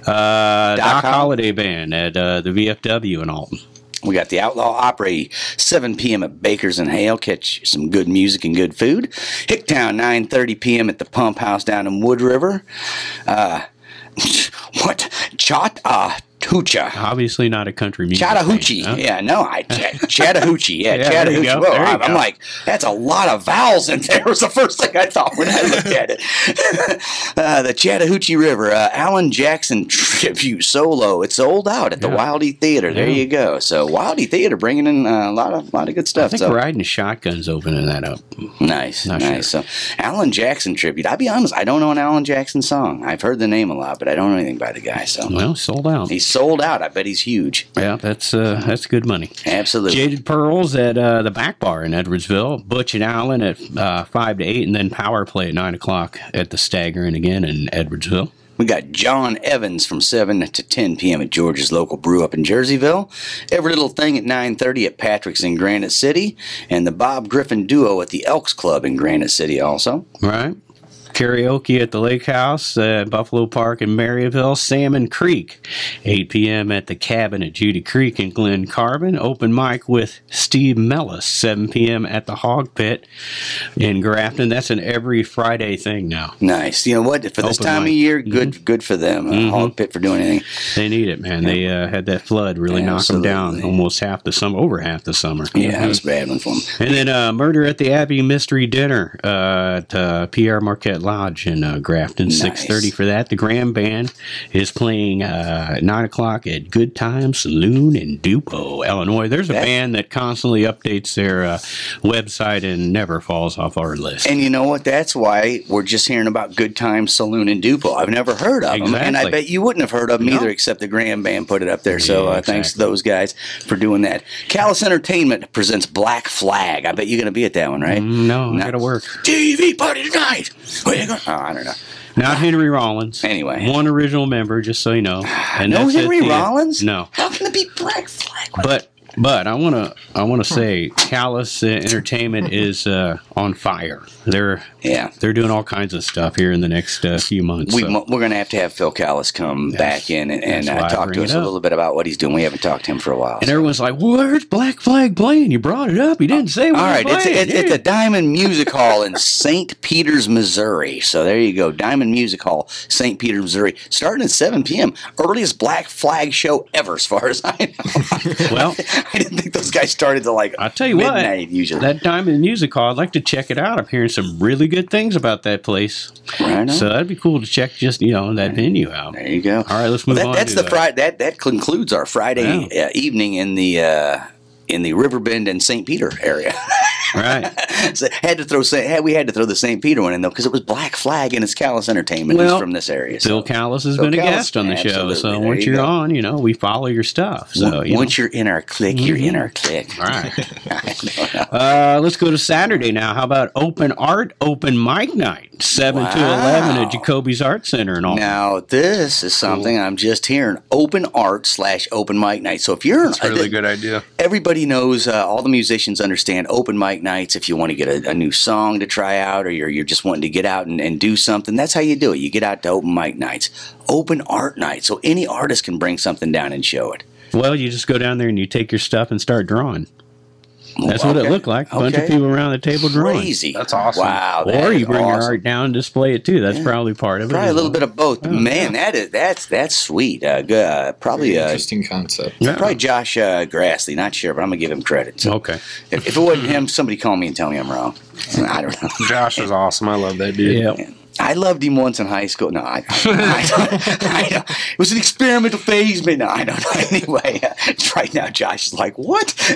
Uh, Doc, Hol- Holiday Band at uh, the VFW in Alton. We got the Outlaw Opry, 7 p.m. at Baker's and Hale. Catch some good music and good food. Hicktown, 9.30 p.m. at the Pump House down in Wood River. Uh, (laughs) what? Chat uh, Hoocha. Obviously not a country music. Chattahoochee. band, huh? Yeah, no, I (laughs) Ch- Chattahoochee. Yeah, (laughs) Yeah, Chattahoochee. Whoa, I'm, go. like, that's a lot of vowels in there. Was the first thing I thought when I looked at it. (laughs) uh, the Chattahoochee River, uh, Alan Jackson tribute solo. It's sold out at the Yeah. Wildey Theater. There Yeah. you go. So Wildey Theater bringing in uh, a lot of lot of good stuff. I think so Riding Shotgun's opening that up. nice, Not nice. So Alan Jackson tribute. I'll be honest, I don't know an Alan Jackson song. I've heard the name a lot, but I don't know anything by the guy. So Well, sold out. he's sold out. I bet he's huge. Yeah, that's uh, that's good money. Absolutely. Jaded Pearls at uh, the Back Bar in Edwardsville. Butch and Alan at uh, five to eight, and then Power Play at nine o'clock at the Stagger Inn Again in Edwardsville. We got Jon Evans from 7 to 10 p.m. at George's local brew up in Jerseyville. Every Little Thing at 9.30 at Patrick's in Granite City. And the Bob Griffin Duo at the Elks Club in Granite City also. Right. Karaoke at the Lake House, uh, Buffalo Park in Maryville, Salmon Creek, 8 p.m. at the Cabin at Judy Creek in Glen Carbon. Open mic with Steve Mellas, 7 p.m. at the Hawg Pit in Grafton. That's an every Friday thing now. Nice. You know what? For this Open time of year, good good for them. Uh, Hawg Pit for doing anything. They need it, man. They uh, had that flood really knock them down almost half the summer, over half the summer. Yeah, that was a bad one for them. And then uh, Murder at the Abbey Mystery Dinner uh, at uh, Pere Marquette Lodge in uh, Grafton, Nice. six thirty for that. The Grand Band is playing uh, nine o'clock at Good Time Saloon in Dupo, Illinois. There's a band that constantly updates their uh, website and never falls off our list. And you know what? That's why we're just hearing about Good Time Saloon in Dupo. I've never heard of them, and I bet you wouldn't have heard of them No. either, except the Grand Band put it up there. So Yeah, uh, thanks to those guys for doing that. Callis Entertainment presents Black Flag. I bet you're going to be at that one, right? no, I No. gotta work. TV party tonight. You going? Oh, I don't know. Not Henry Rollins. Anyway. one original member, just so you know. And no Henry the- Rollins? No. How can it be Black Flag? But but I want to I want to say Callis uh, Entertainment (laughs) is uh, on fire. They're Yeah. they're doing all kinds of stuff here in the next uh, few months. We, so. We're going to have to have Phil Callis come back in and, and uh, talk to us a little bit about what he's doing. We haven't talked to him for a while. and so. everyone's like, "Where's Black Flag playing? You brought it up. You didn't say All right, All it's, playing." it's, it's Yeah. the Diamond Music Hall in St. Peters, Missouri. So there you go, Diamond Music Hall, St. Peters, Missouri, starting at 7 p.m. Earliest Black Flag show ever, as far as I know. Well- (laughs) (laughs) I didn't think those guys started to like I'll tell you midnight what. usually. That Diamond Music Hall, I'd like to check it out. I'm hearing some really good things about that place. Right. So that'd be cool to check just you know that venue out. there you go. All right, let's Well, move that, on. that's the uh, Friday. That that concludes our Friday uh, evening in the uh, in the Riverbend and St. Peter area. (laughs) Right. So had to throw had we had to throw the St. Peter one in though because it was Black Flag and it's Callis Entertainment who's from this area. So. Callis has Phil been a guest on the show, so There once you you're go. on, you know we follow your stuff. So Once you know. you're in our clique, you're in our click. All right. (laughs) Uh, let's go to Saturday now. How about open art, open mic night, seven to eleven at Jacoby's Art Center and all. Now this is something I'm just hearing: open art slash open mic night. So if you're It's a really good idea. everybody knows, uh, all the musicians understand open mic mic nights if you want to get a, a new song to try out or you're, you're just wanting to get out and, and do something. That's how you do it. You get out to open mic nights, open art nights. So any artist can bring something down and show it. Well, you just go down there and you take your stuff and start drawing. That's what it looked like. A bunch of people around the table drawing. Crazy. That's awesome. Wow. that Or you bring your art down and display it too. That's probably part of it. Probably a little well. bit of both. But man, that is that's that's sweet. Uh, good, uh, probably uh, Interesting concept. Yeah. probably Josh uh, Grassley. Not sure, but I'm gonna give him credit. So Okay. if, if it wasn't him, somebody call me and tell me I'm wrong. I don't know. Josh is awesome. I love that dude. Yeah. I loved him once in high school. No, I, I, I, I don't- it was an experimental phase, but no, I don't know. (laughs) Anyway, uh, right now Josh is like, what? (laughs)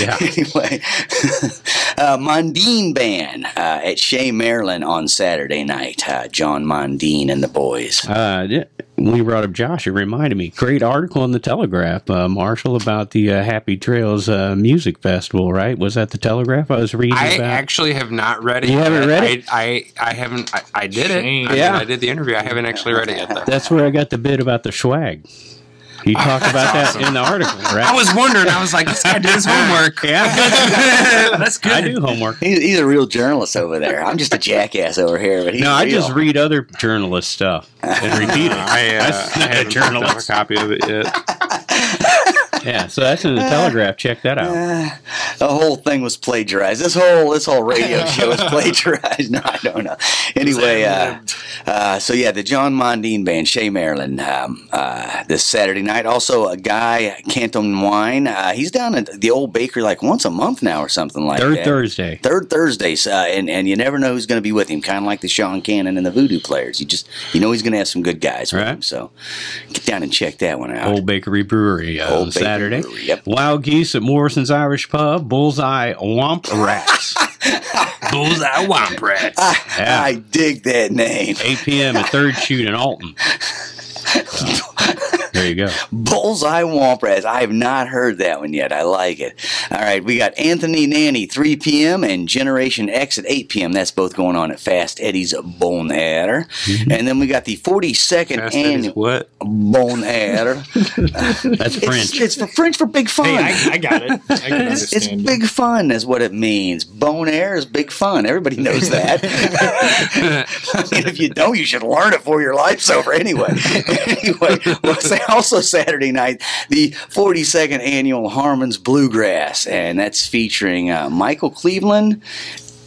Yeah. anyway, (laughs) uh, Mondine Band uh, at Shea, Maryland on Saturday night. Uh, John Mondine and the boys. Uh, yeah, when you brought up Josh, it reminded me. Great article in the Telegraph, uh, Marshall, about the uh, Happy Trails uh, Music Festival. Right? Was that the Telegraph? I was reading I about. actually have not read it. You haven't read it? I, I, I haven't. I, I did it. Shame. I, mean, Yeah. I did the interview. I haven't actually read it yet. Though. That's where I got the bit about the Schwag. He talked about that in the article, right? I was wondering. I was like, this guy did his homework. (laughs) yeah, (laughs) That's good. I do homework. He's, he's a real journalist over there. I'm just a jackass over here, but he's No, I just read other journalist stuff and repeat it. (laughs) I, uh, That's I not a haven't picked up a journalist. copy of it yet. Yeah, so that's in the Telegraph. (laughs) Check that out. the whole thing was plagiarized. This whole this whole radio (laughs) show was plagiarized. (laughs) No, I don't know. Anyway, uh, uh, so yeah, the John Mondine Band, Shea, Maryland, um, uh, this Saturday night. Also, a guy Canton Wine. Uh, he's down at the old bakery like once a month now or something like Third that. Thursday. Third Thursdays, uh, and and you never know who's going to be with him. Kind of like the Sean Cannon and the Voodoo Players. You just you know he's going to have some good guys with Right. him. So get down and check that one out. Old Bakery Brewery uh, Old Bakery Saturday. Yep. Wild Geese at Morrison's Irish Pub. Bullseye Womp Rats. (laughs) Bullseye Womp Rats. Yeah. I dig that name. 8 p.m. at Third Chute in Alton. So, (laughs) there you go. Bullseye Womp Rats. I have not heard that one yet. I like it. All right, we got Anthony Nanny 3 p.m. and Generation X at 8 p.m. That's both going on at Fast Eddie's Bon Air. Mm-hmm. And then we got the 42nd Fast annual what? Bon Air. (laughs) That's It's, French. it's for French for big fun. Hey, I, I got it. I can It's, it's understand. big fun, is what it means. Bone air is big fun. Everybody knows that. I (laughs) mean, (laughs) if you don't, you should learn it before your life's over. Anyway, anyway, well, say (laughs) also Saturday night, the 42nd annual Harmon's Bluegrass, and that's featuring uh, Michael Cleveland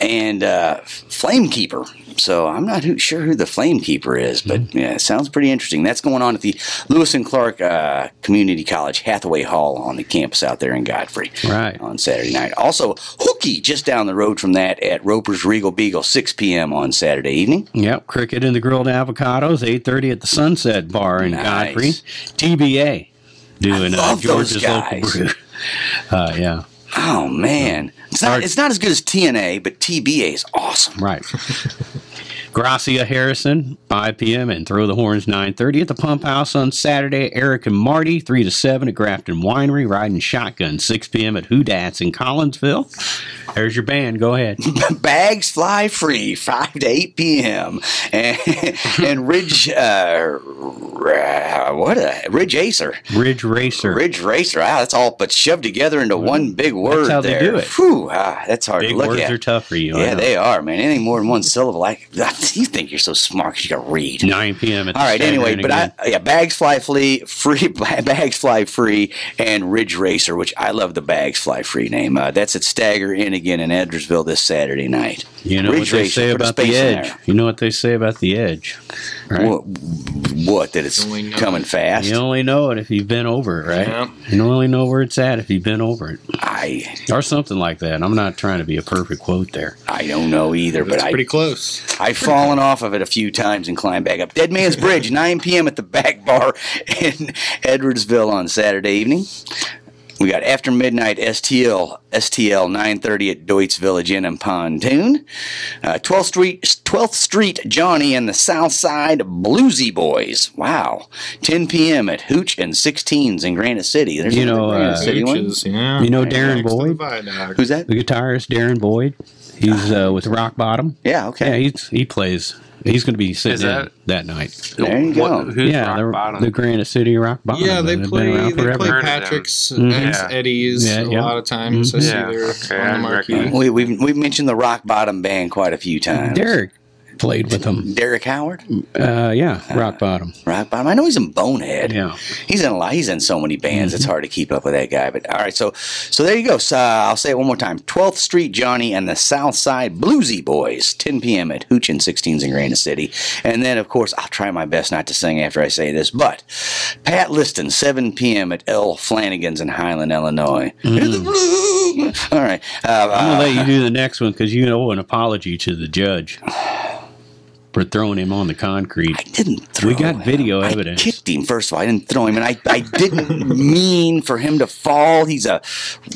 and uh, Flamekeeper. So I'm not who, sure who the Flamekeeper is, but yeah, it sounds pretty interesting. That's going on at the Lewis and Clark uh, Community College Hathaway Hall on the campus out there in Godfrey Right. on Saturday night. Also, Hookie just down the road from that at Roper's Regal Beagle, 6 p.m. on Saturday evening. Yep, cricket and the grilled avocados, 8.30 at the Sunset Bar in Nice. Godfrey. TBA doing uh, George's local brew. (laughs) Uh, yeah, Oh man, it's not Art- it's not as good as TNA, but TBA is awesome. right. (laughs) Gracia Harrison, 5 p.m. and Throw the Horns, 9.30 at the Pump House on Saturday. Eric and Marty, 3 to 7 at Grafton Winery. Riding Shotgun, 6 p.m. at Who Dats in Collinsville. There's your band. Go ahead. (laughs) Bags fly free, 5 to 8 p.m. (laughs) And, and Ridge, uh, what a Ridge Acer. Ridge Racer. Ridge Racer. Wow, that's all but shoved together into one big word that's how they there. do it. Whew, ah, that's hard Big to look words at. are tough for you. Yeah, they are, man. Anything more than one syllable, I, (laughs) you think you're so smart 'cause you got to read. 9 p.m. at All right. Anyway, but again. I yeah, bags fly free, free (laughs) bags fly free, and Ridge Racer, which I love the bags fly free name. Uh, that's at Stagger Inn again in Edwardsville this Saturday night. You know Ridge what they Racer, say about the edge. You know what they say about the edge, right? What, what? That it's coming it. fast. You only know it if you've been over it, right? Yeah. You only know where it's at if you've been over it, I or something like that. I'm not trying to be a perfect quote there. I don't know either, but That's I pretty close. I've fallen off of it a few times and climbed back up. Dead Man's Bridge, 9 p.m. at the back bar in Edwardsville on Saturday evening. We got after midnight STL STL 9:30 at Deutz Village Inn and Pontoon. Uh, 12th Street 12th Street Johnny and the South Side Bluesy Boys. Wow. 10 p.m. at Hooch and 16s in Granite City. There's You know, Granite uh, City one. Yeah. You know Right Darren next Boyd? Who's that? The guitarist Darren Boyd. He's uh, with Rock Bottom. Yeah, okay. Yeah, he's, he plays. He's going to be sitting Is in that- that night. There you go. What, who's yeah, Rock the, the Granite City Rock Bottom. Yeah, they play. They forever. play Heard of them. Patrick's mm-hmm. ex Yeah. Eddie's Yeah, a yeah. lot of times. Mm-hmm. I see Yeah. they're Okay, on the marquee. recognize- We, we've, we've mentioned the Rock Bottom Band quite a few times. Derek played with them. Derek Howard? Uh, yeah, Rock Bottom. Rock Bottom. I know he's in Bonehead. Yeah. He's in a lot. He's in so many bands. It's hard to keep up with that guy. But all right, so so there you go. So, uh, I'll say it one more time: 12th Street Johnny and the South Side Bluesy Boys, 10 p.m. at Hooch and 16s in Granite City. And then, of course, I'll try my best not to sing after I say this, but Pat Liston, 7 p.m. at L. Flanagan's in Highland, Illinois. Blues. All right. Uh, I'm uh, gonna let you do the next one because you owe an apology to the judge (sighs) (sighs) (sighs) for throwing him on the concrete. I didn't throw We got him. video I evidence. kicked him first of all. I didn't throw him, and I, I didn't (laughs) mean for him to fall. He's a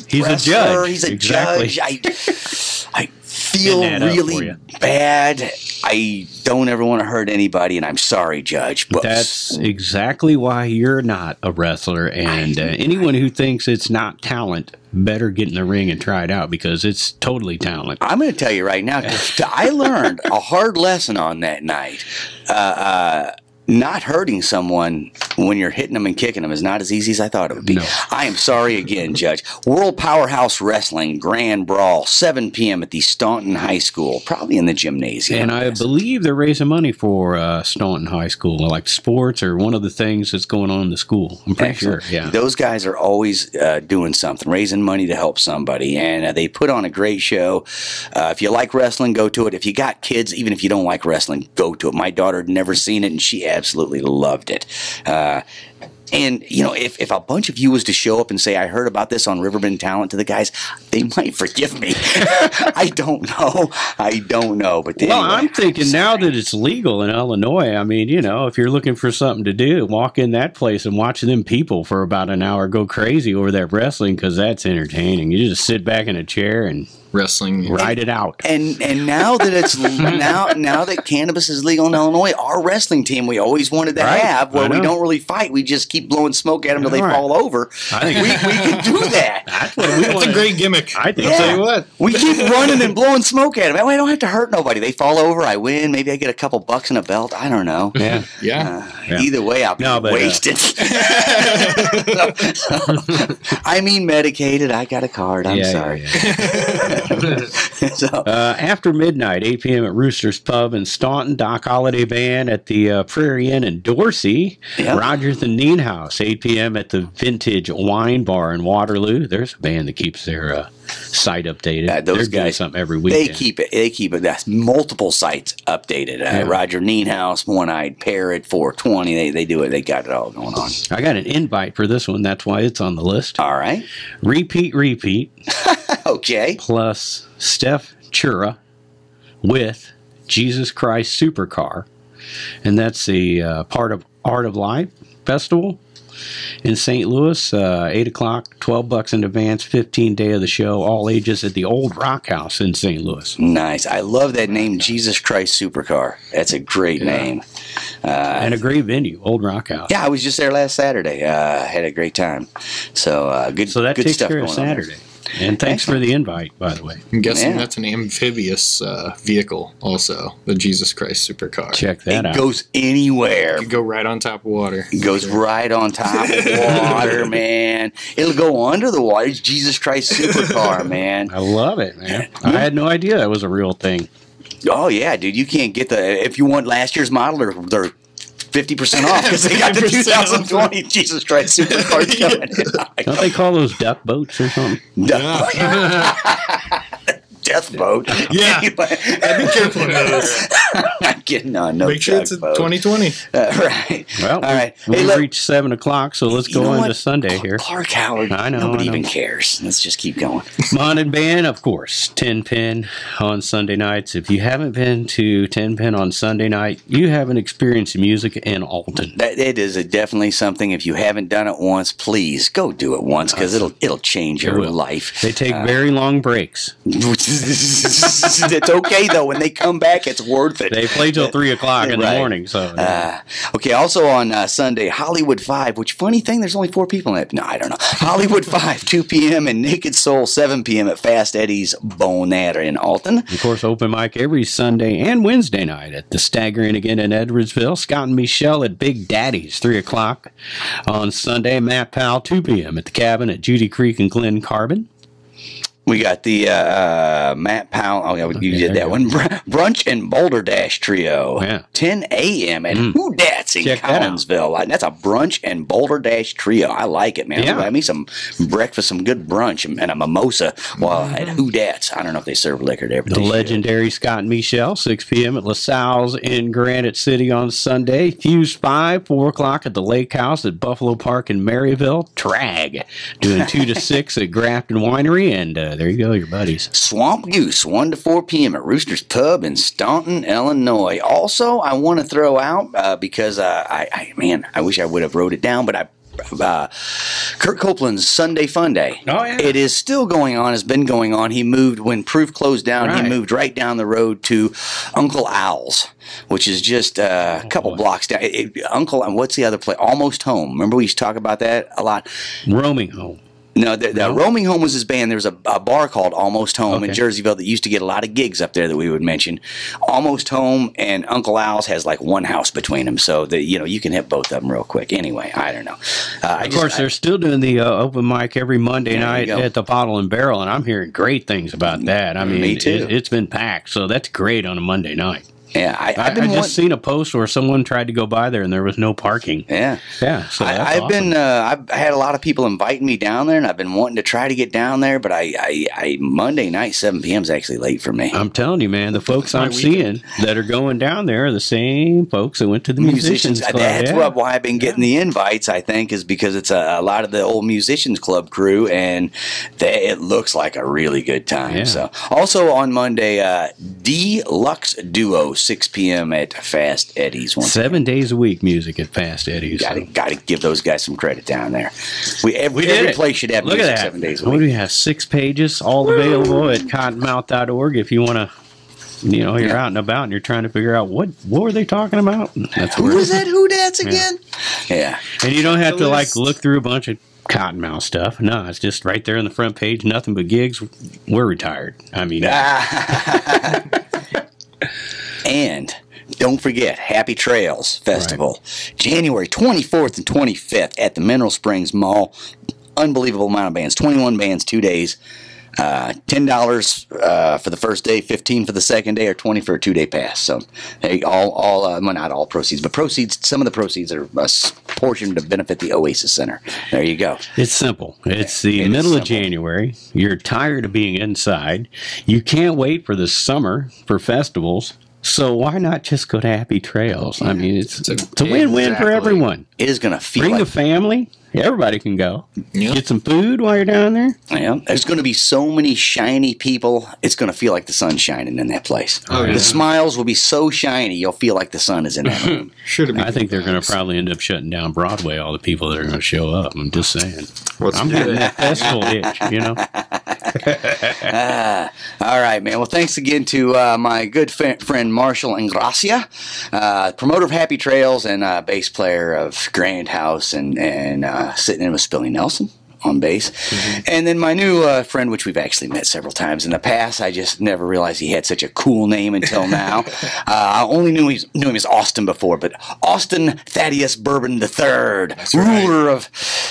He's a wrestler. judge. He's a Exactly. judge. I I feel Didn't add up for really bad. I don't ever want to hurt anybody, and I'm sorry, Judge. But That's exactly why you're not a wrestler. And uh, anyone who thinks it's not talent better get in the ring and try it out because it's totally talent. I'm going to tell you right now. (laughs) I learned a hard lesson on that night. Uh, uh, not hurting someone when you're hitting them and kicking them is not as easy as I thought it would be. No. I am sorry again, Judge. World Powerhouse Wrestling Grand Brawl, 7 p.m. at the Staunton High School, probably in the gymnasium. And I guess. believe they're raising money for uh, Staunton High School, like sports or one of the things that's going on in the school. I'm pretty Excellent. sure. Yeah. Those guys are always uh, doing something, raising money to help somebody, and uh, they put on a great show. Uh, if you like wrestling, go to it. If you got kids, even if you don't like wrestling, go to it. My daughter had never seen it, and she absolutely loved it. Uh, and you know, if, if a bunch of you was to show up and say, "I heard about this on Riverbend Talent," to the guys, they might forgive me. (laughs) I don't know. I don't know. But Well, anyway. I'm thinking now that it's legal in Illinois, I mean, you know, if you're looking for something to do, walk in that place and watch them people for about an hour go crazy over that wrestling because that's entertaining. You just sit back in a chair and Wrestling. ride it out. And and now that it's (laughs) now now that cannabis is legal in Illinois, our wrestling team we always wanted to Right. have, where we don't really fight, we just keep blowing smoke at them till they All right. fall over. I think we, we can do (laughs) that. that's what we That's want. a great gimmick. I think Yeah. Tell you what. We keep running and blowing smoke at them. That way I don't have to hurt nobody. They fall over, I win. Maybe I get a couple bucks and a belt. I don't know. Yeah. Yeah. Uh, Yeah. Either way, I'll be No, but, uh, wasted. (laughs) I mean, medicated. I got a card. I'm Yeah, yeah, sorry. So, (laughs) Uh, after midnight, 8 p.m. at Rooster's Pub in Staunton, Doc Holiday Band at the uh, Prairie Inn in Dorsey, Yeah. Rogers and Neen House, 8 p.m. at the Vintage Wine Bar in Waterloo. There's a band that keeps their uh, site updated. Uh, those They're guys, something every week. They keep it. They keep it. That's multiple sites updated. Uh, Yeah. Roger Neenhouse, One Eyed Parrot, 420. They they do it. They got it all going on. I got an invite for this one. That's why it's on the list. All right. Repeat, repeat, (laughs) Okay. plus Stef Chura with Jesus Christ Supercar. And that's the uh, part of Art of Life Festival in St. Louis, uh, 8 o'clock, 12 bucks in advance, 15 day of the show, all ages at the Old Rock House in St. Louis. Nice. I love that name, Jesus Christ Supercar. That's a great name. Uh, and a great venue, Old Rock House. yeah, I was just there last Saturday. Uh, had a great time. So uh, good. So that good takes stuff care of. Saturday. And thanks for the invite, by the way. I'm guessing Yeah. that's an amphibious uh, vehicle, also the Jesus Christ supercar. Check that It out. goes anywhere. You go right on top of water. It goes right on top of (laughs) water, man. It'll go under the water. It's Jesus Christ Supercar, (laughs) man. I love it, man. I had no idea that was a real thing. Oh yeah, dude. You can't get the if you want last year's model, they're they're fifty percent off because they got the 2020 Jesus Christ Supercar (laughs) coming. Don't they call those duck boats or something? (laughs) Death boat. (laughs) Yeah. (laughs) Anyway. Be careful of those. (laughs) I'm getting on no Make sure it's boat. 2020. Uh, right. Well, All right. we've Hey, let- reached seven o'clock, so let's go know on what? to Sunday here. Clark Howard. I know, Nobody I know. even cares. Let's just keep going. Mounted Band, of course, 10 Pin on Sunday nights. If you haven't been to 10 Pin on Sunday night, you haven't experienced music in Alton. That it is a definitely something. If you haven't done it once, please go do it once because it'll it'll change your will. life. They take very long breaks. (laughs) it's okay though. When they come back, it's worth it. They play till three o'clock in the morning. So Uh, okay, also on uh, Sunday, Hollywood 5, which funny thing, there's only four people in it. No, I don't know. Hollywood 5, 2 p.m., and Naked Soul, 7 p.m. at Fast Eddie's Bon Air in Alton. Of course, open mic every Sunday and Wednesday night at the Stagger Inn Again in Edwardsville. Scott and Michelle at Big Daddy's, 3 o'clock on Sunday. Matt Powell, 2 p.m. at the cabin at Judy Creek and Glen Carbon. We got the uh, uh, Matt Powell. Oh, yeah, you did that you one. (laughs) Br- Brunch and Boulder Dash Trio. Yeah. 10 a.m. at Who Dats in Check. Collinsville. Like, That's a brunch and Boulder Dash Trio. I like it, man. Yeah. Have me some breakfast, some good brunch, and and a mimosa while at Mm-hmm. Who. I don't know if they serve liquor there, but The they should. legendary Scott and Michelle, 6 p.m. at LaSalle's in Granite City on Sunday. Fuse 5, 4 o'clock at the Lake House at Buffalo Park in Maryville. Trag, doing 2 to (laughs) 6 at Grafton Winery. And uh, there you go, your buddies. Swamp Goose, 1 to 4 p.m. at Rooster's Pub in Staunton, Illinois. Also, I want to throw out uh, because uh, I, I, man, I wish I would have wrote it down, but I. Uh, Kurt Copeland's Sunday Fun Day. Oh, yeah. It is still going on, has been going on. He moved, when Proof closed down, Right. he moved right down the road to Uncle Al's, which is just uh, a couple boy. blocks down. It- it- Uncle, and what's the other place? Almost Home. Remember we used to talk about that a lot? Roaming home. No, the, the No? Roaming Home was his band. There was a, a bar called Almost Home in Jerseyville that used to get a lot of gigs up there that we would mention. Almost Home and Uncle Al's has like one house between them, so that you know you can hit both of them real quick. Anyway, I don't know. Uh, Of just- course, I- they're still doing the uh, open mic every Monday night at the Bottle and Barrel, and I'm hearing great things about that. I mean, Me too. It, it's been packed, so that's great on a Monday night. Yeah, I, have been I, just want- seen a post where someone tried to go by there and there was no parking. Yeah, yeah. So I, have awesome. been uh, I've had a lot of people inviting me down there, and I've been wanting to try to get down there, but I, I, I Monday night seven p.m. is actually late for me. I'm telling you, man, the folks I'm weekend. seeing that are going down there are the same folks that went to the musicians. musicians club. That's yeah. why I've been getting yeah. the invites. I think is because it's a, a, lot of the old musicians club crew, and they, it looks like a really good time. Yeah. So also on Monday, uh, Deluxe Duos 6 p.m. at Fast Eddie's. Once Seven days a week, music at Fast Eddie's. Got to so. got to give those guys some credit down there. We every, we every place should have Look music at that. seven days a week. We have six pages, all available at cottonmouth.org if you want to you know you're yeah. out and about and you're trying to figure out what what were they talking about that's who was that who that's again yeah. yeah. and you don't have to like look through a bunch of cottonmouth stuff no it's just right there on the front page nothing but gigs we're retired i mean. (laughs) (laughs) And don't forget Happy Trails Festival, January 24th and 25th at the Mineral Springs Mall. Unbelievable amount of bands, 21 bands, two days. Uh, ten dollars uh, for the first day, fifteen for the second day, or twenty for a two-day pass. So, hey, all, all, uh, well, not all proceeds, but proceeds. Some of the proceeds are a s- portion to benefit the Oasis Center. There you go. It's simple. It's the It is middle of. January. You're tired of being inside. You can't wait for the summer for festivals. So why not just go to Happy Trails? I mean, it's, it's, a, win-win for everyone. It is going to feel Bring like the family. Everybody can go. Yeah. Get some food while you're down there. Yeah, there's going to be so many shiny people. It's going to feel like the sun's shining in that place. Oh, yeah. The smiles will be so shiny, you'll feel like the sun is in that (laughs) room. Should have. I think they're going to probably end up shutting down Broadway. All the people that are going to show up. I'm just saying. Let's I'm getting that festival itch. You know. Ah, (laughs) all right, man. Well, thanks again to uh, my good f- friend Marshall Ingrassia, uh, promoter of Happy Trails and uh, bass player of Grand House, and and uh, sitting in with Spilly Nelson on bass. And then my new uh, friend, which we've actually met several times in the past. I just never realized he had such a cool name until (laughs) now. uh, I only knew, he, knew him as Austin before, but Austin Thaddeus Bourbon III, ruler of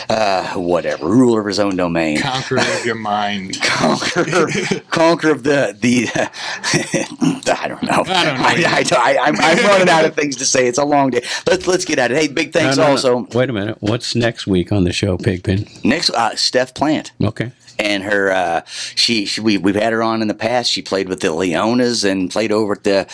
uh, whatever, ruler of his own domain conqueror of your mind. (laughs) conqueror, conqueror of the the. (laughs) I don't know. I don't know I, I, am I'm running out of things to say. It's a long day. Let's let's get at it. Hey, big thanks No, no, no. also. Wait a minute. What's next week on the show, Pigpen? Next, uh, Steph Plant. Okay. And her uh, she, she we, we've had her on in the past she played with the leonas and played over at the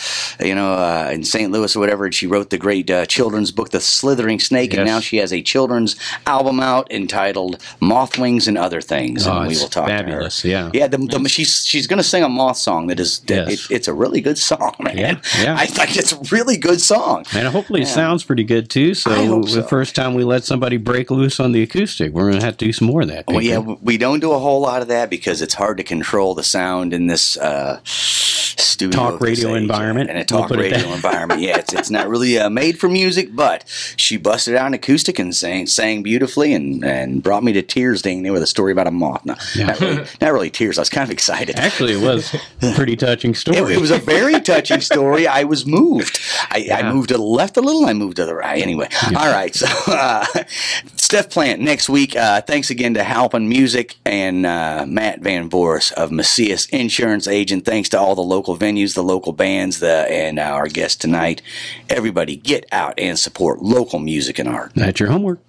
you know uh, in st louis or whatever and she wrote the great uh, children's book the slithering snake and now she has a children's album out entitled moth wings and other things Oh, and we will talk fabulous, to her yeah. yeah the, the, she's she's gonna sing a moth song that is that Yes. it, it's a really good song man Yeah, yeah. i think it's a really good song And hopefully it sounds pretty good too. So, so. the first time we let somebody break loose on the acoustic, we're going to have to do some more of that. well, yeah, we don't do a whole whole lot of that because it's hard to control the sound in this uh, studio Talk radio age, environment. and a We'll talk radio (laughs) environment. Yeah, it's, it's not really uh, made for music, but she busted out an acoustic and sang, sang beautifully and, and brought me to tears. Dang, there with a story about a moth. No, not, really, not really tears. I was kind of excited. Actually, it was a (laughs) pretty touching story. It, it was a very touching story. I was moved. I, I moved to the left a little. I moved to the right. Anyway, all right. So, uh, Steph Plant next week. Uh, thanks again to Halpin Music and uh, Matt Van Voorhis of Macias Insurance Agent. Thanks to all the local venues, the local bands, the and our guest tonight. Everybody, get out and support local music and art. That's your homework.